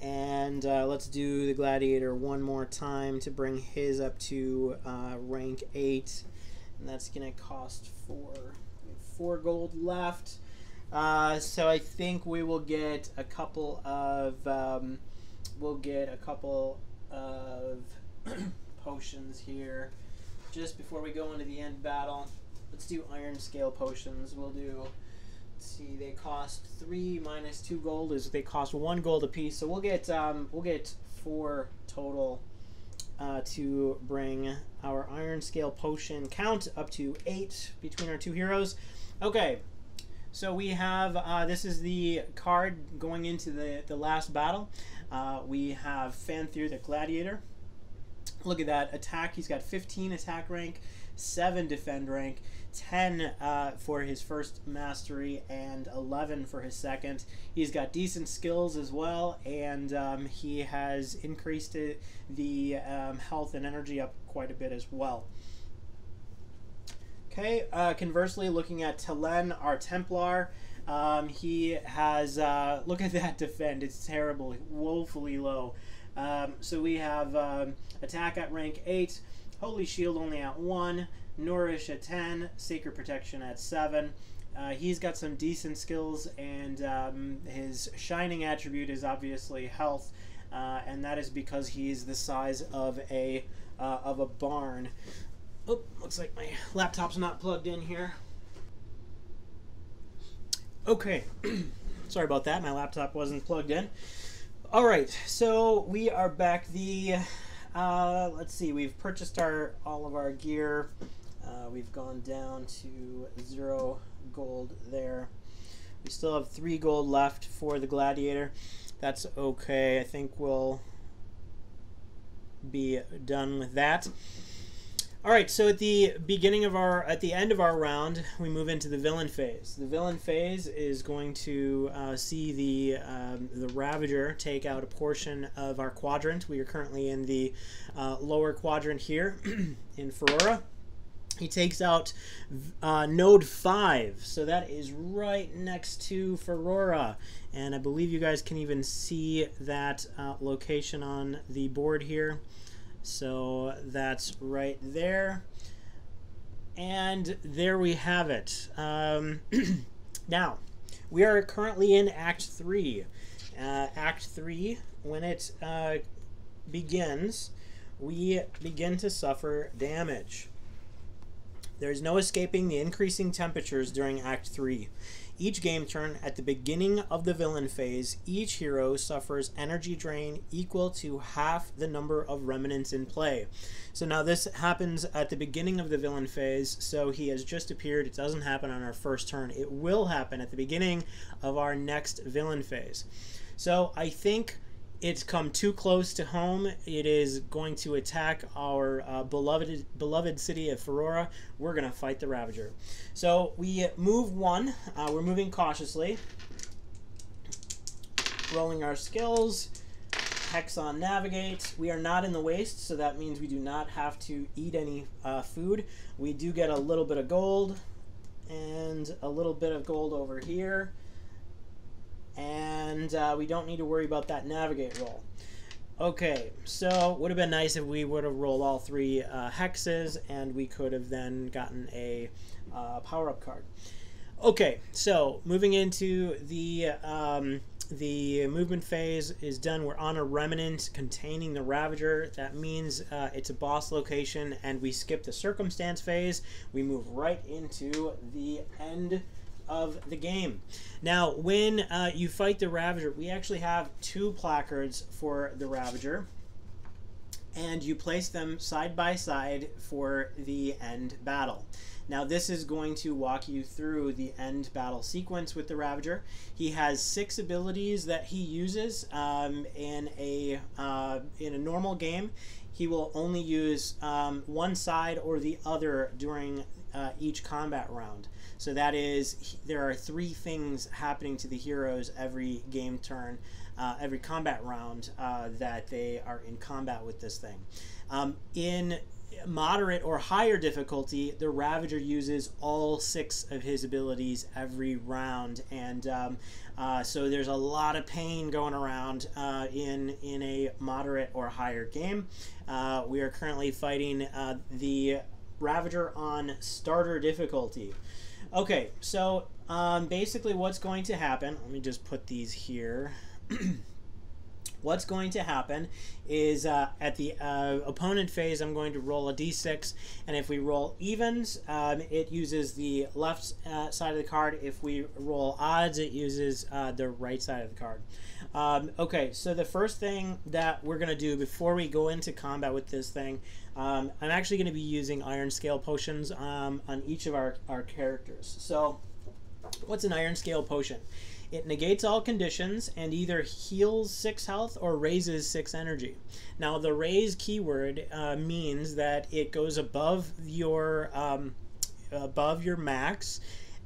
And uh, let's do the Gladiator one more time to bring his up to uh, rank 8. And that's going to cost 4. 4 gold left. Uh, so I think we will get a couple of... Um, we'll get a couple of potions here just before we go into the end battle. Let's do Iron Scale potions. We'll do see, they cost three minus two gold is they cost one gold apiece. So we'll get um, we'll get four total uh, to bring our iron scale potion count up to eight between our two heroes. Okay, so we have uh, this is the card going into the the last battle. Uh, we have Fanthyr the Gladiator. Look at that attack. He's got 15 attack rank, 7 defend rank. 10 uh, for his first mastery and 11 for his second. He's got decent skills as well, and um, he has increased it, the um, health and energy up quite a bit as well. Okay, uh, conversely, looking at Telen, our Templar, um, he has, uh, look at that defend, it's terrible, woefully low. Um, so we have um, attack at rank 8, Holy Shield only at 1, Nourish at 10, Sacred Protection at 7. Uh, he's got some decent skills, and um, his shining attribute is obviously health, uh, and that is because he's the size of a uh, of a barn. Oh, looks like my laptop's not plugged in here. Okay, sorry about that. My laptop wasn't plugged in. All right, so we are back. The uh, let's see, we've purchased our all of our gear. Uh, we've gone down to zero gold there. We still have three gold left for the Gladiator. That's okay. I think we'll be done with that. All right, so at the beginning of our, at the end of our round, we move into the villain phase. The villain phase is going to uh, see the um, the Ravager take out a portion of our quadrant. We are currently in the uh, lower quadrant here in Phorora he takes out uh, node 5 so that is right next to Phorora and I believe you guys can even see that uh, location on the board here. So that's right there. And there we have it. Um, now we are currently in act 3 uh, act 3 when it uh, begins we begin to suffer damage there is no escaping the increasing temperatures during Act 3. Each game turn, at the beginning of the villain phase, each hero suffers energy drain equal to half the number of remnants in play. So now this happens at the beginning of the villain phase, so he has just appeared. It doesn't happen on our first turn. It will happen at the beginning of our next villain phase. So I think it's come too close to home. It is going to attack our uh, beloved beloved city of Phorora. We're going to fight the Ravager. So we move one. Uh, we're moving cautiously. Rolling our skills. Hex on navigate. We are not in the waste, so that means we do not have to eat any uh, food. We do get a little bit of gold and a little bit of gold over here and uh, we don't need to worry about that navigate roll. Okay, so would have been nice if we would have rolled all three uh, hexes and we could have then gotten a uh, power-up card. Okay, so moving into the um, the movement phase is done. We're on a remnant containing the Ravager. That means uh, it's a boss location and we skip the circumstance phase. We move right into the end of the game. Now, when uh, you fight the Ravager, we actually have two placards for the Ravager, and you place them side by side for the end battle. Now, this is going to walk you through the end battle sequence with the Ravager. He has six abilities that he uses um, in a uh, in a normal game. He will only use um, one side or the other during uh, each combat round. So that is, there are three things happening to the heroes every game turn, uh, every combat round uh, that they are in combat with this thing. Um, in moderate or higher difficulty, the Ravager uses all six of his abilities every round, and um, uh, so there's a lot of pain going around uh, in in a moderate or higher game. Uh, we are currently fighting uh, the Ravager on starter difficulty. Okay, so um, basically what's going to happen, let me just put these here. what's going to happen is uh, at the uh, opponent phase, I'm going to roll a d6, and if we roll evens, um, it uses the left uh, side of the card. If we roll odds, it uses uh, the right side of the card. Um, okay, so the first thing that we're going to do before we go into combat with this thing, um, I'm actually going to be using iron scale potions um, on each of our, our characters. So, what's an iron scale potion? It negates all conditions and either heals 6 health or raises 6 energy. Now, the raise keyword uh, means that it goes above your um, above your max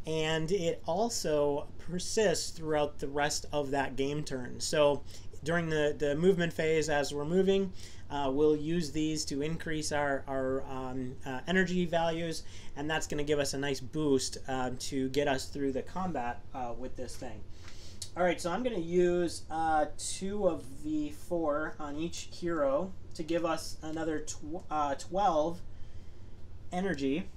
and it also persists throughout the rest of that game turn. So during the, the movement phase as we're moving, uh, we'll use these to increase our, our um, uh, energy values, and that's going to give us a nice boost uh, to get us through the combat uh, with this thing. All right, so I'm going to use uh, two of the four on each hero to give us another tw uh, 12 energy.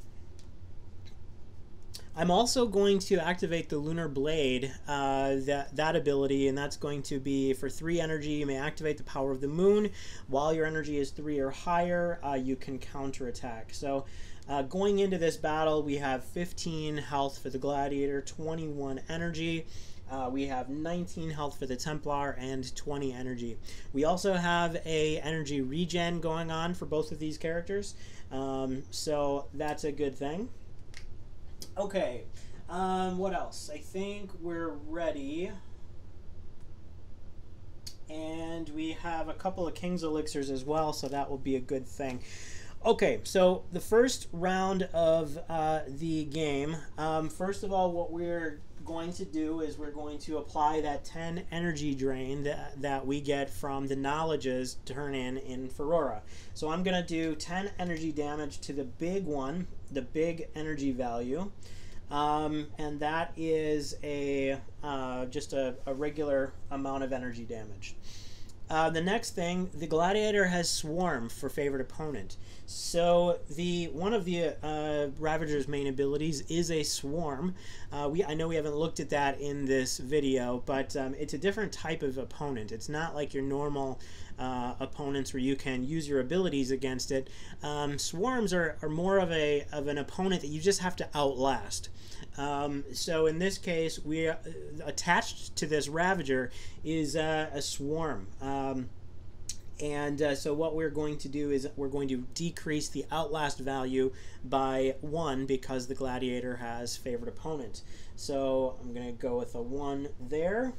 I'm also going to activate the Lunar Blade, uh, that, that ability, and that's going to be for 3 energy. You may activate the power of the moon. While your energy is 3 or higher, uh, you can counterattack. So uh, going into this battle, we have 15 health for the Gladiator, 21 energy. Uh, we have 19 health for the Templar and 20 energy. We also have a energy regen going on for both of these characters, um, so that's a good thing. Okay. Um, what else? I think we're ready. And we have a couple of King's Elixirs as well, so that will be a good thing. Okay, so the first round of uh, the game, um, first of all, what we're going to do is we're going to apply that 10 energy drain that, that we get from the knowledges turn in in Phorora. So I'm going to do 10 energy damage to the big one, the big energy value. Um, and that is a uh, just a, a, regular amount of energy damage. Uh, the next thing, the gladiator has swarm for favorite opponent. So the one of the uh, Ravager's main abilities is a swarm. Uh, we I know we haven't looked at that in this video, but um, it's a different type of opponent. It's not like your normal uh, opponents where you can use your abilities against it. Um, swarms are, are more of a of an opponent that you just have to outlast. Um, so in this case, we uh, attached to this Ravager is uh, a swarm. And uh, so what we're going to do is we're going to decrease the outlast value by one because the gladiator has favorite opponent. So I'm going to go with a one there.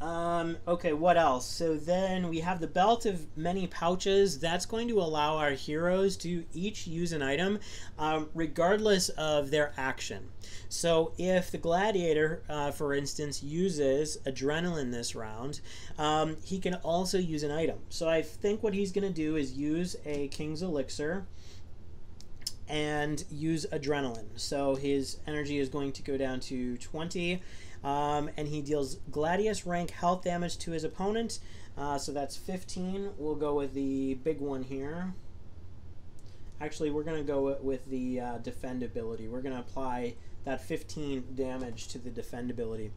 Um, okay, what else? So then we have the belt of many pouches. That's going to allow our heroes to each use an item um, regardless of their action. So if the gladiator, uh, for instance, uses adrenaline this round, um, he can also use an item. So I think what he's going to do is use a King's Elixir and use adrenaline. So his energy is going to go down to 20. Um, and he deals Gladius rank health damage to his opponent. Uh, so that's 15. We'll go with the big one here. Actually, we're going to go with the uh, defend ability. We're going to apply that 15 damage to the defend ability.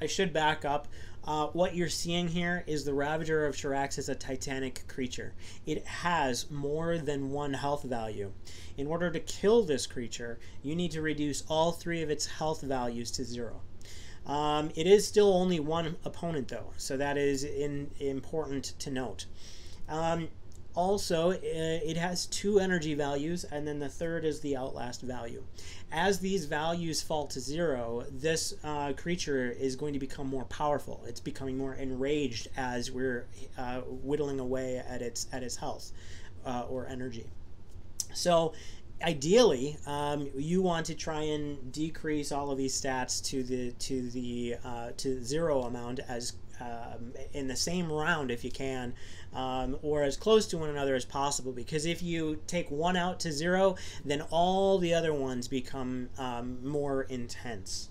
I should back up. Uh, what you're seeing here is the Ravager of Shurax is a titanic creature. It has more than one health value. In order to kill this creature, you need to reduce all three of its health values to zero. Um, it is still only one opponent, though, so that is in, important to note. Um, also, it has two energy values, and then the third is the Outlast value. As these values fall to zero, this uh, creature is going to become more powerful. It's becoming more enraged as we're uh, whittling away at its at its health uh, or energy. So ideally, um, you want to try and decrease all of these stats to the to the uh, to zero amount as um, in the same round if you can, um, or as close to one another as possible. Because if you take one out to zero, then all the other ones become um, more intense.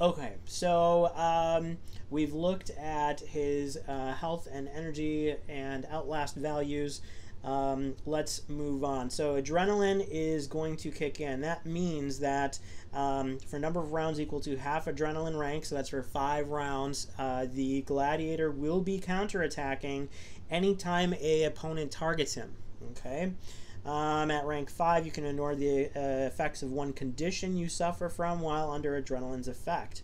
Okay, so um, we've looked at his uh, health and energy and outlast values. Um, let's move on. So adrenaline is going to kick in. That means that um, for number of rounds equal to half adrenaline rank, so that's for five rounds, uh, the gladiator will be counterattacking anytime a opponent targets him. Okay. Um, at rank 5, you can ignore the uh, effects of one condition you suffer from while under adrenaline's effect.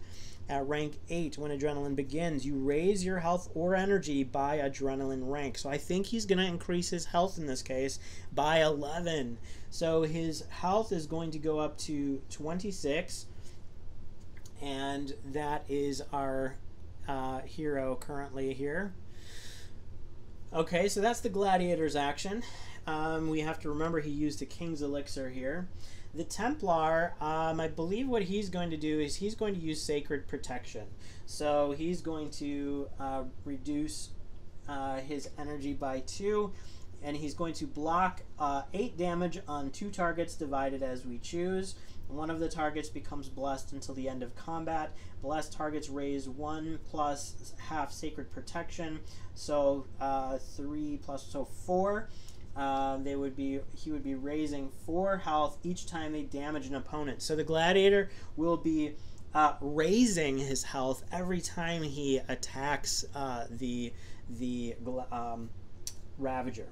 At rank 8, when adrenaline begins, you raise your health or energy by adrenaline rank. So I think he's going to increase his health in this case by 11. So his health is going to go up to 26. And that is our uh, hero currently here. Okay, so that's the Gladiator's action. Um, we have to remember he used a King's Elixir here. The Templar, um, I believe what he's going to do is he's going to use Sacred Protection. So he's going to uh, reduce uh, his energy by 2, and he's going to block uh, 8 damage on two targets divided as we choose. One of the targets becomes blessed until the end of combat. Blessed targets raise 1 plus half Sacred Protection, so uh, 3 plus, so 4 um, they would be he would be raising four health each time they damage an opponent. So the gladiator will be uh, raising his health every time he attacks uh, the the um, ravager.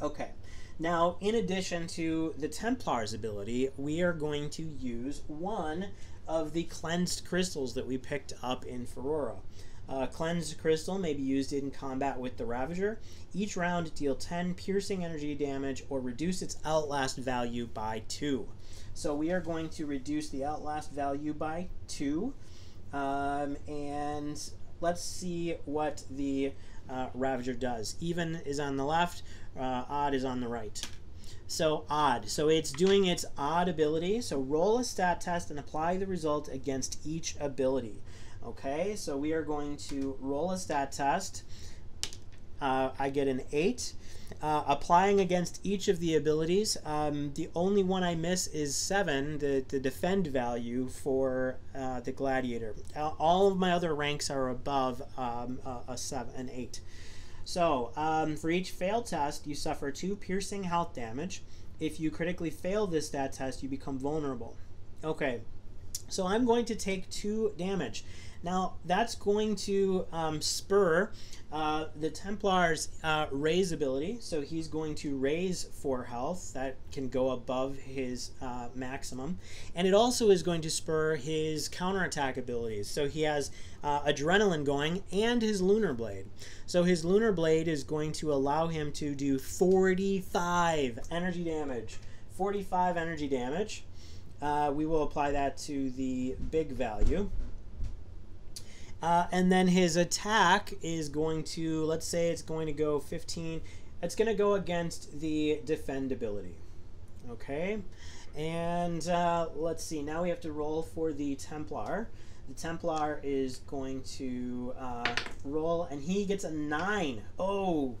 Okay. Now, in addition to the Templar's ability, we are going to use one of the cleansed crystals that we picked up in Phorora. Uh, cleansed crystal may be used in combat with the Ravager. Each round deal 10 piercing energy damage or reduce its outlast value by 2. So we are going to reduce the outlast value by 2. Um, and let's see what the uh, Ravager does. Even is on the left, uh, odd is on the right. So odd. So it's doing its odd ability. So roll a stat test and apply the result against each ability. Okay, so we are going to roll a stat test. Uh, I get an 8. Uh, applying against each of the abilities, um, the only one I miss is 7, the, the defend value for uh, the gladiator. All of my other ranks are above um, a, a 7, an 8. So, um, for each failed test, you suffer 2 piercing health damage. If you critically fail this stat test, you become vulnerable. Okay, so I'm going to take 2 damage. Now, that's going to um, spur uh, the Templar's uh, raise ability. So he's going to raise 4 health. That can go above his uh, maximum. And it also is going to spur his counterattack abilities. So he has uh, Adrenaline going and his Lunar Blade. So his Lunar Blade is going to allow him to do 45 energy damage. 45 energy damage. Uh, we will apply that to the big value. Uh, and then his attack is going to, let's say it's going to go 15. It's going to go against the defend ability. Okay. And uh, let's see. Now we have to roll for the Templar. The Templar is going to uh, roll, and he gets a 9. Oh,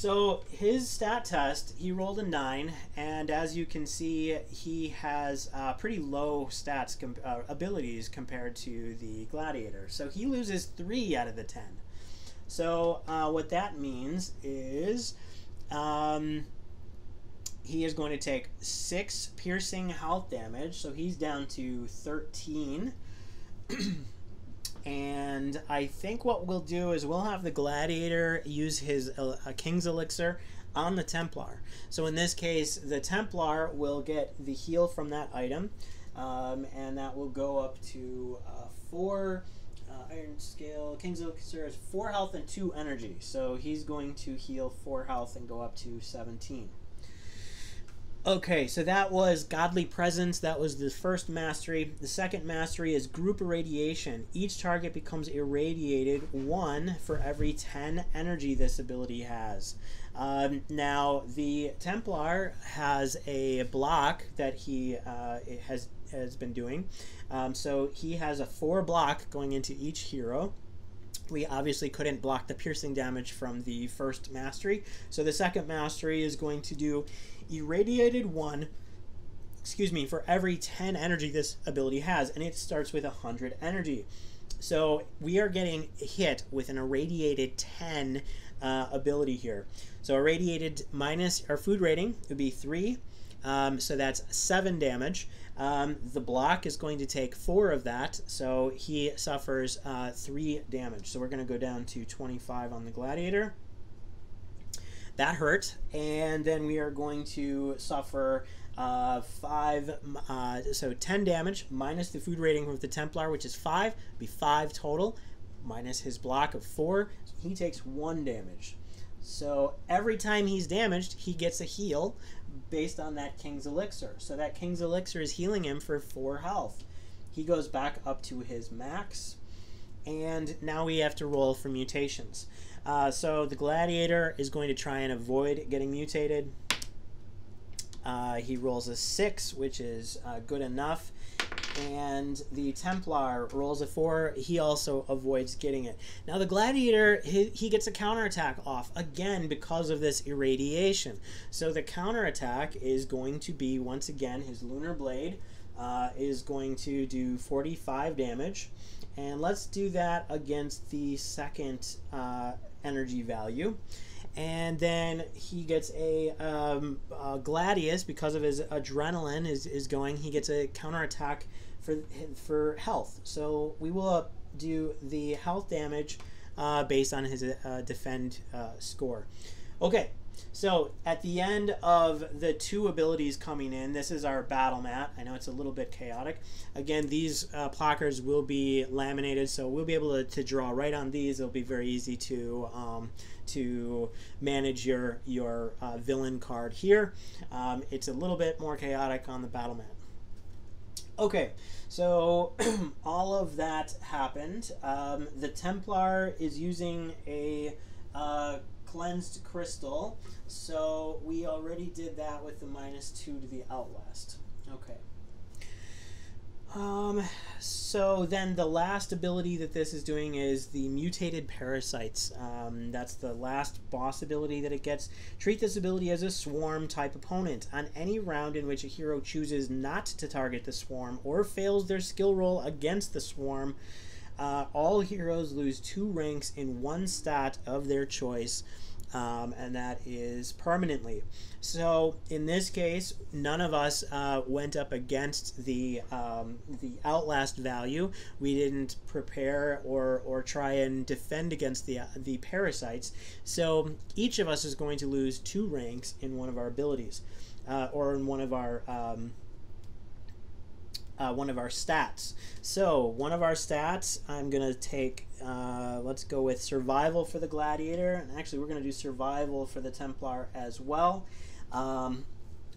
so his stat test, he rolled a nine, and as you can see, he has uh, pretty low stats com- uh, abilities compared to the gladiator. So he loses three out of the ten. So uh, what that means is um, he is going to take six piercing health damage. So he's down to thirteen. and I think what we'll do is we'll have the gladiator use his uh, king's elixir on the Templar. So in this case, the Templar will get the heal from that item, um, and that will go up to uh, four. Uh, iron scale king's elixir is four health and two energy, so he's going to heal four health and go up to seventeen. Okay, so that was Godly Presence. That was the first mastery. The second mastery is Group Irradiation. Each target becomes irradiated one for every 10 energy this ability has. Um, now, the Templar has a block that he uh, has, has been doing. Um, so he has a 4 block going into each hero we obviously couldn't block the piercing damage from the first mastery. So the second mastery is going to do irradiated one excuse me for every 10 energy this ability has and it starts with 100 energy. So we are getting hit with an irradiated 10 uh, ability here. So irradiated minus our food rating would be 3 um, so that's 7 damage. Um, the block is going to take 4 of that so he suffers uh, 3 damage. So we're going to go down to 25 on the gladiator that hurt. And then we are going to suffer uh, five, uh, so 10 damage minus the food rating with the Templar, which is five, be five total, minus his block of four. So he takes one damage. So every time he's damaged, he gets a heal based on that King's Elixir. So that King's Elixir is healing him for four health. He goes back up to his max, and now we have to roll for mutations. Uh, so the Gladiator is going to try and avoid getting mutated. Uh, he rolls a 6, which is uh, good enough. And the Templar rolls a 4. He also avoids getting it. Now, the Gladiator, he, he gets a counterattack off, again, because of this irradiation. So the counterattack is going to be, once again, his Lunar Blade uh, is going to do 45 damage. And let's do that against the second uh, energy value. And then he gets a, um, a Gladius because of his adrenaline is, is going. He gets a counterattack for for health. So we will do the health damage uh, based on his uh, defend uh, score. Okay, so at the end of the two abilities coming in, this is our battle mat. I know it's a little bit chaotic. Again, these uh, placards will be laminated, so we'll be able to, to draw right on these. It'll be very easy to um, to manage your your uh, villain card here. Um, it's a little bit more chaotic on the battle mat. Okay, so all of that happened. Um, the Templar is using a cleansed crystal. So we already did that with the minus two to the outlast. Okay. Um, so then the last ability that this is doing is the mutated parasites. Um, that's the last boss ability that it gets. Treat this ability as a swarm type opponent. On any round in which a hero chooses not to target the swarm or fails their skill roll against the swarm, uh, all heroes lose two ranks in one stat of their choice. Um, and that is permanently. So in this case, none of us uh, went up against the um, the outlast value. We didn't prepare or or try and defend against the the parasites. So each of us is going to lose two ranks in one of our abilities, uh, or in one of our um, uh, one of our stats. So one of our stats, I'm gonna take. Uh, let's go with survival for the gladiator, and actually we're gonna do survival for the Templar as well. Um,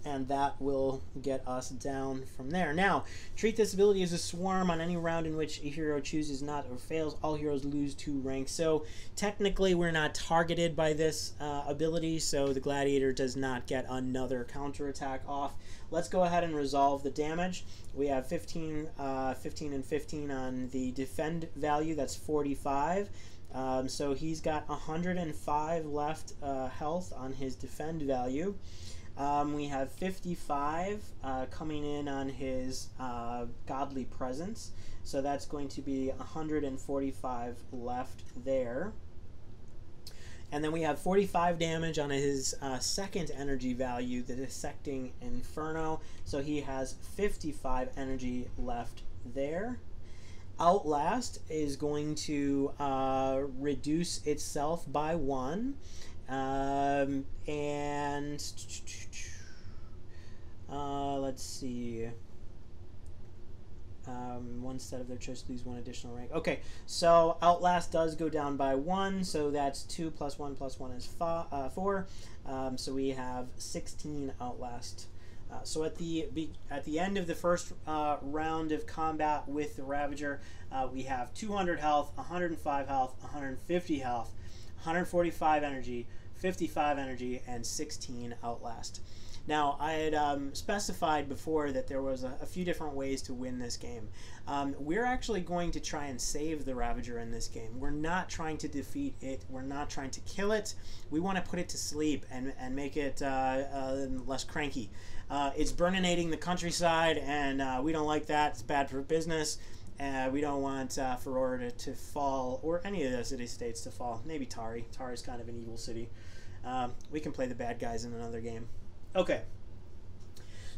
and that will get us down from there. Now, treat this ability as a swarm on any round in which a hero chooses not or fails. All heroes lose two ranks. So technically, we're not targeted by this uh, ability, so the gladiator does not get another counterattack off. Let's go ahead and resolve the damage. We have 15, uh, 15 and 15 on the defend value. That's 45. Um, so he's got 105 left uh, health on his defend value. Um, we have 55 uh, coming in on his uh, godly presence. So that's going to be 145 left there. And then we have 45 damage on his uh, second energy value, the Desiccating Inferno. So he has 55 energy left there. Outlast is going to uh, reduce itself by one. Um, and uh, let's see. Um, one set of their choice lose one additional rank. Okay, so Outlast does go down by one, so that's two plus one plus one is uh, four. Um, so we have 16 Outlast. Uh, so at the at the end of the first uh, round of combat with the Ravager, uh, we have 200 health, 105 health, 150 health, 145 energy, 55 energy, and 16 Outlast. Now, I had um, specified before that there was a, a, few different ways to win this game. Um, we're actually going to try and save the Ravager in this game. We're not trying to defeat it. We're not trying to kill it. We want to put it to sleep and, and make it uh, uh, less cranky. Uh, it's burninating the countryside, and uh, we don't like that. It's bad for business. Uh, we don't want uh, Phorora to, to, fall, or any of the city states to fall. Maybe Tari. Tari's kind of an evil city. Um, we can play the bad guys in another game. Okay.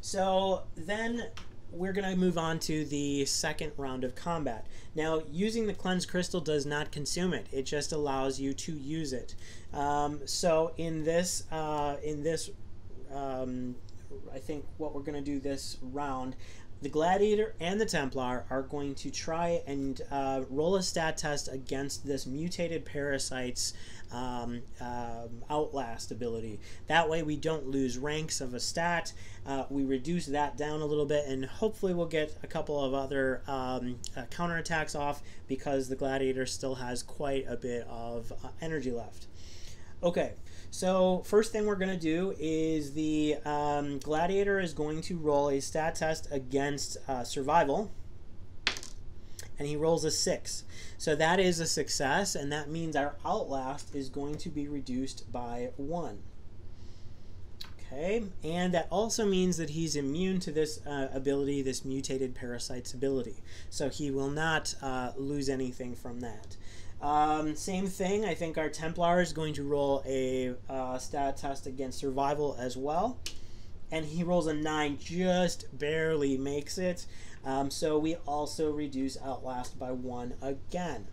So then we're going to move on to the second round of combat. Now, using the Cleanse Crystal does not consume it. It just allows you to use it. Um, so in this, uh, in this, um, I think what we're going to do this round, the Gladiator and the Templar are going to try and uh, roll a stat test against this mutated parasite's um, um, Outlast ability. That way we don't lose ranks of a stat. Uh, we reduce that down a little bit, and hopefully we'll get a couple of other um, uh, counterattacks off because the Gladiator still has quite a bit of uh, energy left. Okay, so first thing we're going to do is the um, Gladiator is going to roll a stat test against uh, Survival and he rolls a six. So that is a success, and that means our outlast is going to be reduced by one. Okay, and that also means that he's immune to this uh, ability, this mutated parasite's ability. So he will not uh, lose anything from that. Um, same thing, I think our Templar is going to roll a uh, stat test against survival as well. And he rolls a 9, just barely makes it. Um, so we also reduce Outlast by one again.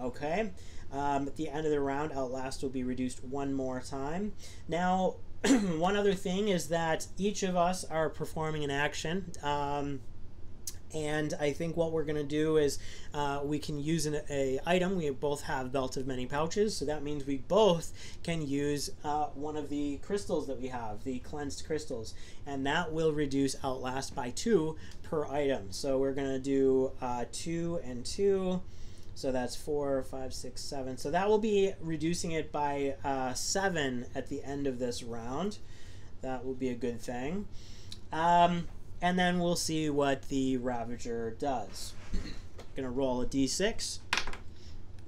Okay, um, at the end of the round, Outlast will be reduced one more time. Now, one other thing is that each of us are performing an action. Um, and I think what we're going to do is uh, we can use an a item. We both have belt of many pouches, so that means we both can use uh, one of the crystals that we have, the cleansed crystals, and that will reduce Outlast by two per item. So we're going to do uh, two and two. So that's four, five, six, seven. So that will be reducing it by uh, seven at the end of this round. That will be a good thing. Um, and then we'll see what the Ravager does. Gonna roll a d6.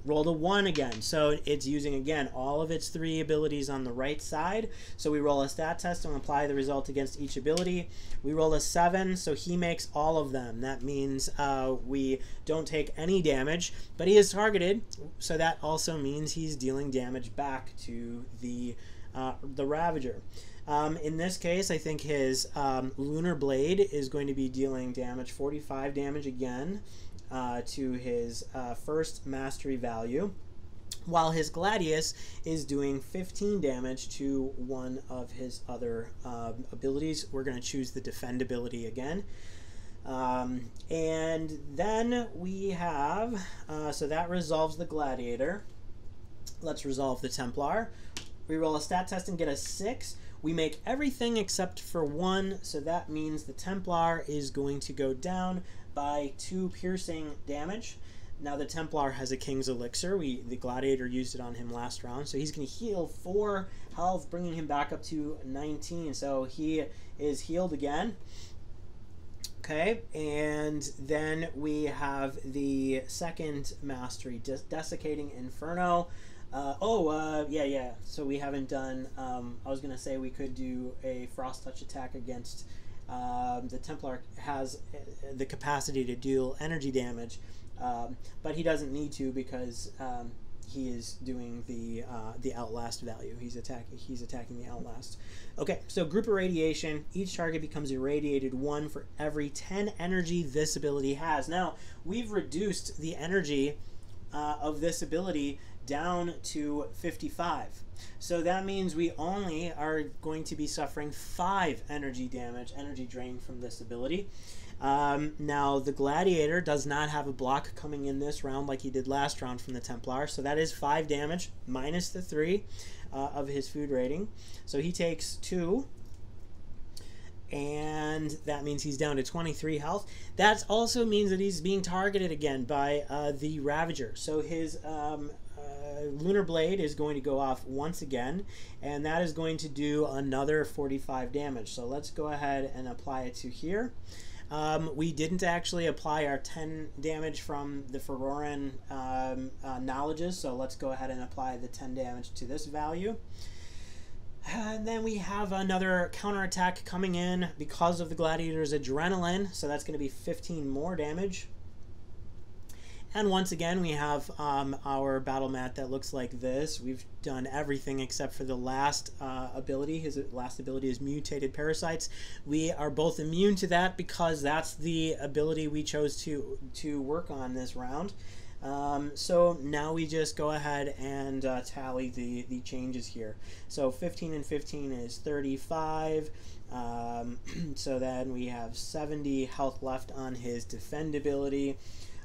Roll a 1 again. So it's using, again, all of its three abilities on the right side. So we roll a stat test and apply the result against each ability. We roll a 7, so he makes all of them. That means uh, we don't take any damage, but he is targeted, so that also means he's dealing damage back to the, uh, the Ravager. Um, in this case, I think his um, Lunar Blade is going to be dealing damage, 45 damage again, uh, to his uh, first mastery value, while his Gladius is doing 15 damage to one of his other um, abilities. We're going to choose the Defend ability again. Um, and then we have, uh, so that resolves the Gladiator. Let's resolve the Templar. We roll a stat test and get a 6 We make everything except for one, so that means the Templar is going to go down by two piercing damage. Now the Templar has a King's Elixir. We the Gladiator used it on him last round, so he's going to heal four health, bringing him back up to 19. So he is healed again. Okay, and then we have the second mastery, Des- Desiccating Inferno. Uh, oh, uh, yeah, yeah. So we haven't done. Um, I was gonna say we could do a frost touch attack against. Um, the Templar has uh, the capacity to deal energy damage, um, but he doesn't need to because um, he is doing the uh, the outlast value. He's attacking. He's attacking the outlast. Okay, so group irradiation. Each target becomes irradiated one for every ten energy this ability has. Now we've reduced the energy uh, of this ability down to 55. So that means we only are going to be suffering 5 energy damage, energy drain from this ability. Um, now, the Gladiator does not have a block coming in this round like he did last round from the Templar, so that is 5 damage minus the 3 uh, of his food rating. So he takes 2 and that means he's down to 23 health. That also means that he's being targeted again by uh, the Ravager. So his um, Lunar Blade is going to go off once again, and that is going to do another 45 damage. So let's go ahead and apply it to here. Um, we didn't actually apply our 10 damage from the Phororan um, uh, knowledges, so let's go ahead and apply the 10 damage to this value. And then we have another counterattack coming in because of the Gladiator's adrenaline, so that's going to be 15 more damage. And once again, we have um, our battle mat that looks like this. We've done everything except for the last uh, ability. His last ability is Mutated Parasites. We are both immune to that because that's the ability we chose to, to work on this round. Um, so now we just go ahead and uh, tally the, the changes here. So 15 and 15 is 35. Um, so then we have 70 health left on his defend ability.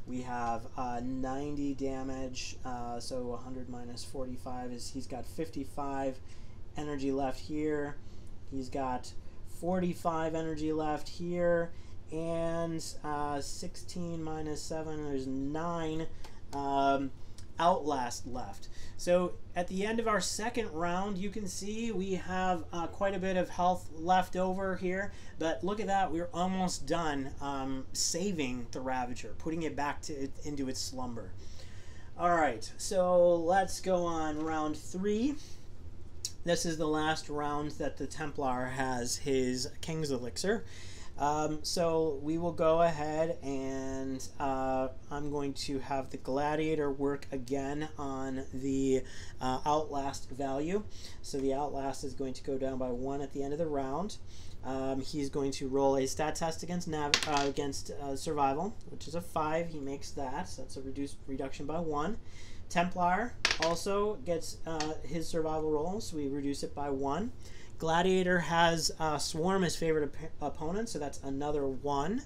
We have uh, 90 damage, uh, so 100 minus 45 is he's got 55 energy left here. He's got 45 energy left here, and uh, 16 minus 7, there's 9 um, Outlast left. So at the end of our second round, you can see we have uh, quite a bit of health left over here. But look at that, we're almost done um, saving the Ravager, putting it back to into its slumber. All right, so let's go on round three. This is the last round that the Templar has his King's Elixir. Um, so we will go ahead and uh, I'm going to have the Gladiator work again on the uh, Outlast value. So the Outlast is going to go down by one at the end of the round. Um, he's going to roll a stat test against nav uh, against uh, survival, which is a five. He makes that. So that's a reduced reduction by one. Templar also gets uh, his survival roll, so we reduce it by one. Gladiator has uh, Swarm as favorite op opponent, so that's another one.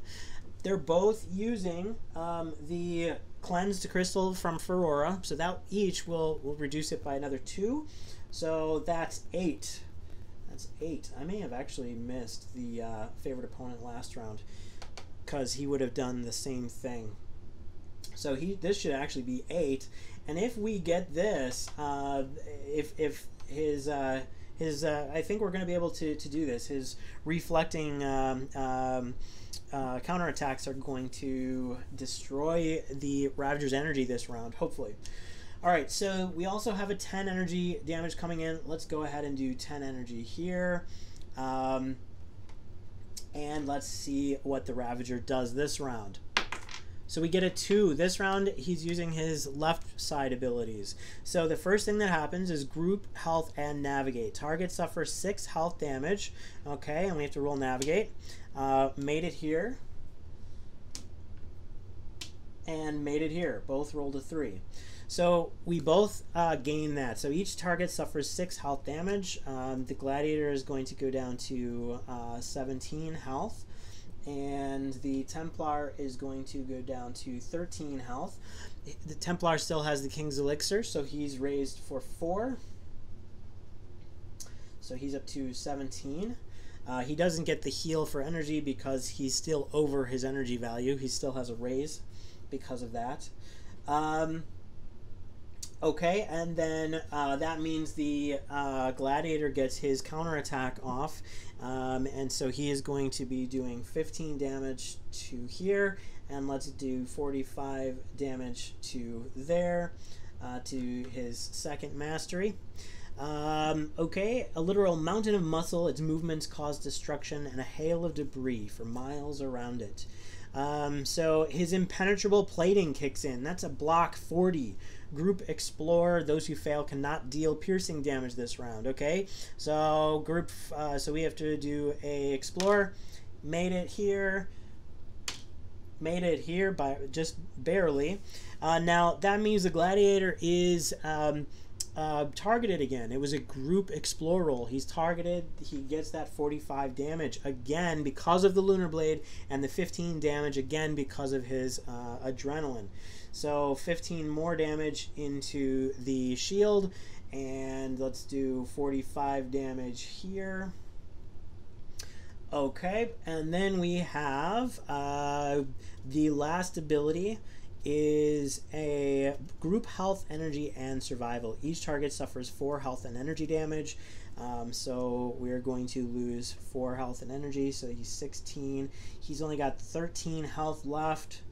They're both using um, the cleansed crystal from Phorora, so that each will, will reduce it by another two. So that's eight. That's eight. I may have actually missed the uh, favorite opponent last round because he would have done the same thing. So he this should actually be eight. And if we get this, uh, if if his uh, his uh, I think we're going to be able to, to do this. His reflecting um, um, uh, counterattacks are going to destroy the Ravager's energy this round, hopefully. All right, so we also have a 10 energy damage coming in. Let's go ahead and do 10 energy here. Um, and let's see what the Ravager does this round. So we get a 2. This round, he's using his left side abilities. So the first thing that happens is group, health, and navigate. Target suffers 6 health damage. Okay, and we have to roll navigate. Uh, made it here. And made it here. Both rolled a 3. So we both uh, gain that. So each target suffers 6 health damage. Um, the Gladiator is going to go down to uh, 17 health and the Templar is going to go down to 13 health. The Templar still has the King's Elixir, so he's raised for 4. so he's up to 17. Uh, he doesn't get the heal for energy because he's still over his energy value. He still has a raise because of that. Um, okay, and then uh, that means the uh, gladiator gets his counterattack off, um, and so he is going to be doing 15 damage to here, and let's do 45 damage to there, uh, to his second mastery. Um, okay, a literal mountain of muscle. Its movements cause destruction and a hail of debris for miles around it. Um, so his impenetrable plating kicks in. That's a block 40. Group Explorer. Those who fail cannot deal piercing damage this round. Okay, so group. Uh, so we have to do a explore. Made it here. Made it here by just barely. Uh, now that means the Gladiator is. Um, uh, targeted again. It was a group explore roll. He's targeted. He gets that 45 damage again because of the Lunar Blade, and the 15 damage again because of his uh, adrenaline. So 15 more damage into the shield, and let's do 45 damage here. Okay, and then we have uh, the last ability is a group health, energy, and survival. Each target suffers 4 health and energy damage. Um, so we're going to lose 4 health and energy. So he's 16. He's only got 13 health left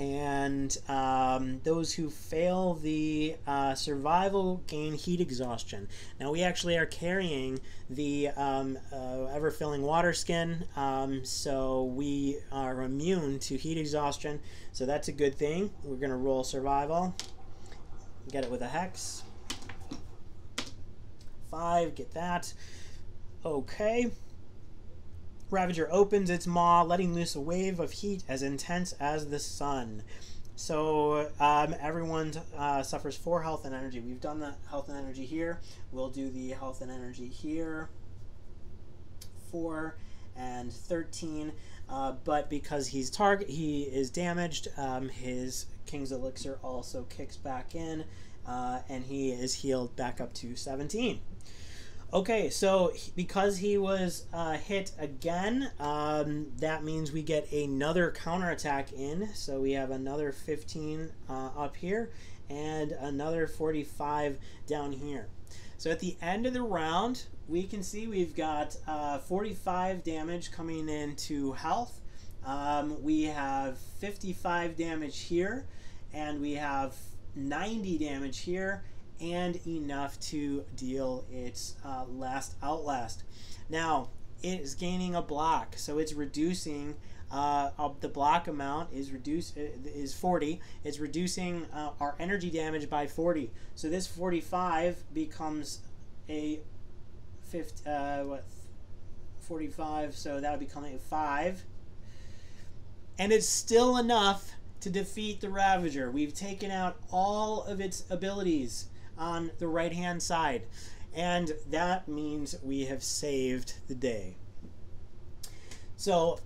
and um, those who fail the uh, survival gain heat exhaustion. Now we actually are carrying the um, uh, ever-filling water skin, um, so we are immune to heat exhaustion. So that's a good thing. We're gonna roll survival. Get it with a hex. Five. Get that. Okay. Ravager opens its maw, letting loose a wave of heat as intense as the sun. So um, everyone uh, suffers 4 health and energy. We've done the health and energy here. We'll do the health and energy here. 4 and 13. Uh, but because he's target, he is damaged. Um, his King's Elixir also kicks back in, uh, and he is healed back up to 17. Okay, so because he was uh, hit again, um, that means we get another counterattack in. So we have another 15 uh, up here and another 45 down here. So at the end of the round, we can see we've got uh, 45 damage coming into health. Um, we have 55 damage here, and we have 90 damage here, and enough to deal its uh, last outlast. Now, it is gaining a block, so it's reducing. Uh, the block amount is reduced uh, is 40. It's reducing uh, our energy damage by 40. So this 45 becomes a 50, uh, what 45. So that would become a five, and it's still enough to defeat the Ravager. We've taken out all of its abilities on the right hand side. And that means we have saved the day. So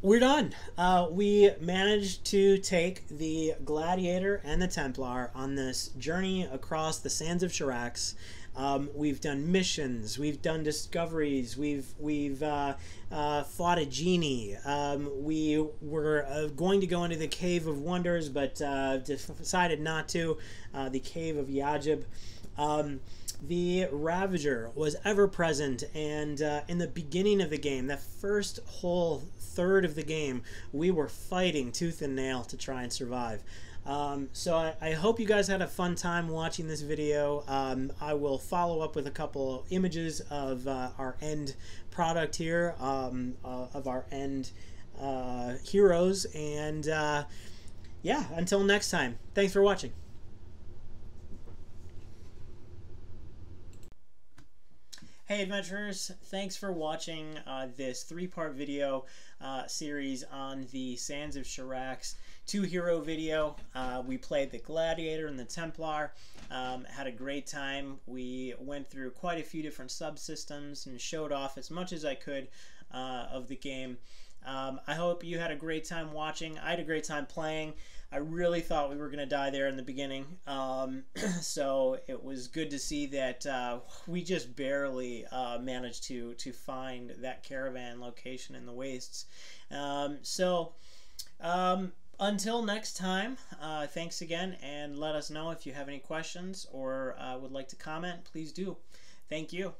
we're done. Uh, we managed to take the Gladiator and the Templar on this journey across the sands of Shurax. Um, we've done missions, we've done discoveries, we've we've uh, uh, fought a genie. Um, we were uh, going to go into the Cave of Wonders, but uh, decided not to. Uh, the Cave of Yajib. Um, the Ravager was ever present, and uh, in the beginning of the game, that first whole third of the game, we were fighting tooth and nail to try and survive. Um, so I, I, hope you guys had a fun time watching this video. Um, I will follow up with a couple images of uh, our end product here, um, uh, of our end uh, heroes. And uh, yeah, until next time, thanks for watching. Hey adventurers, thanks for watching uh, this three-part video uh, series on the Sands of Shurax two-hero video. Uh, we played the Gladiator and the Templar, um, had a great time. We went through quite a few different subsystems and showed off as much as I could uh, of the game. Um, I hope you had a great time watching. I had a great time playing. I really thought we were going to die there in the beginning. Um, so it was good to see that uh, we just barely uh, managed to to find that caravan location in the wastes. Um, so. Until next time, uh, thanks again, and let us know if you have any questions or uh, would like to comment. Please do. Thank you.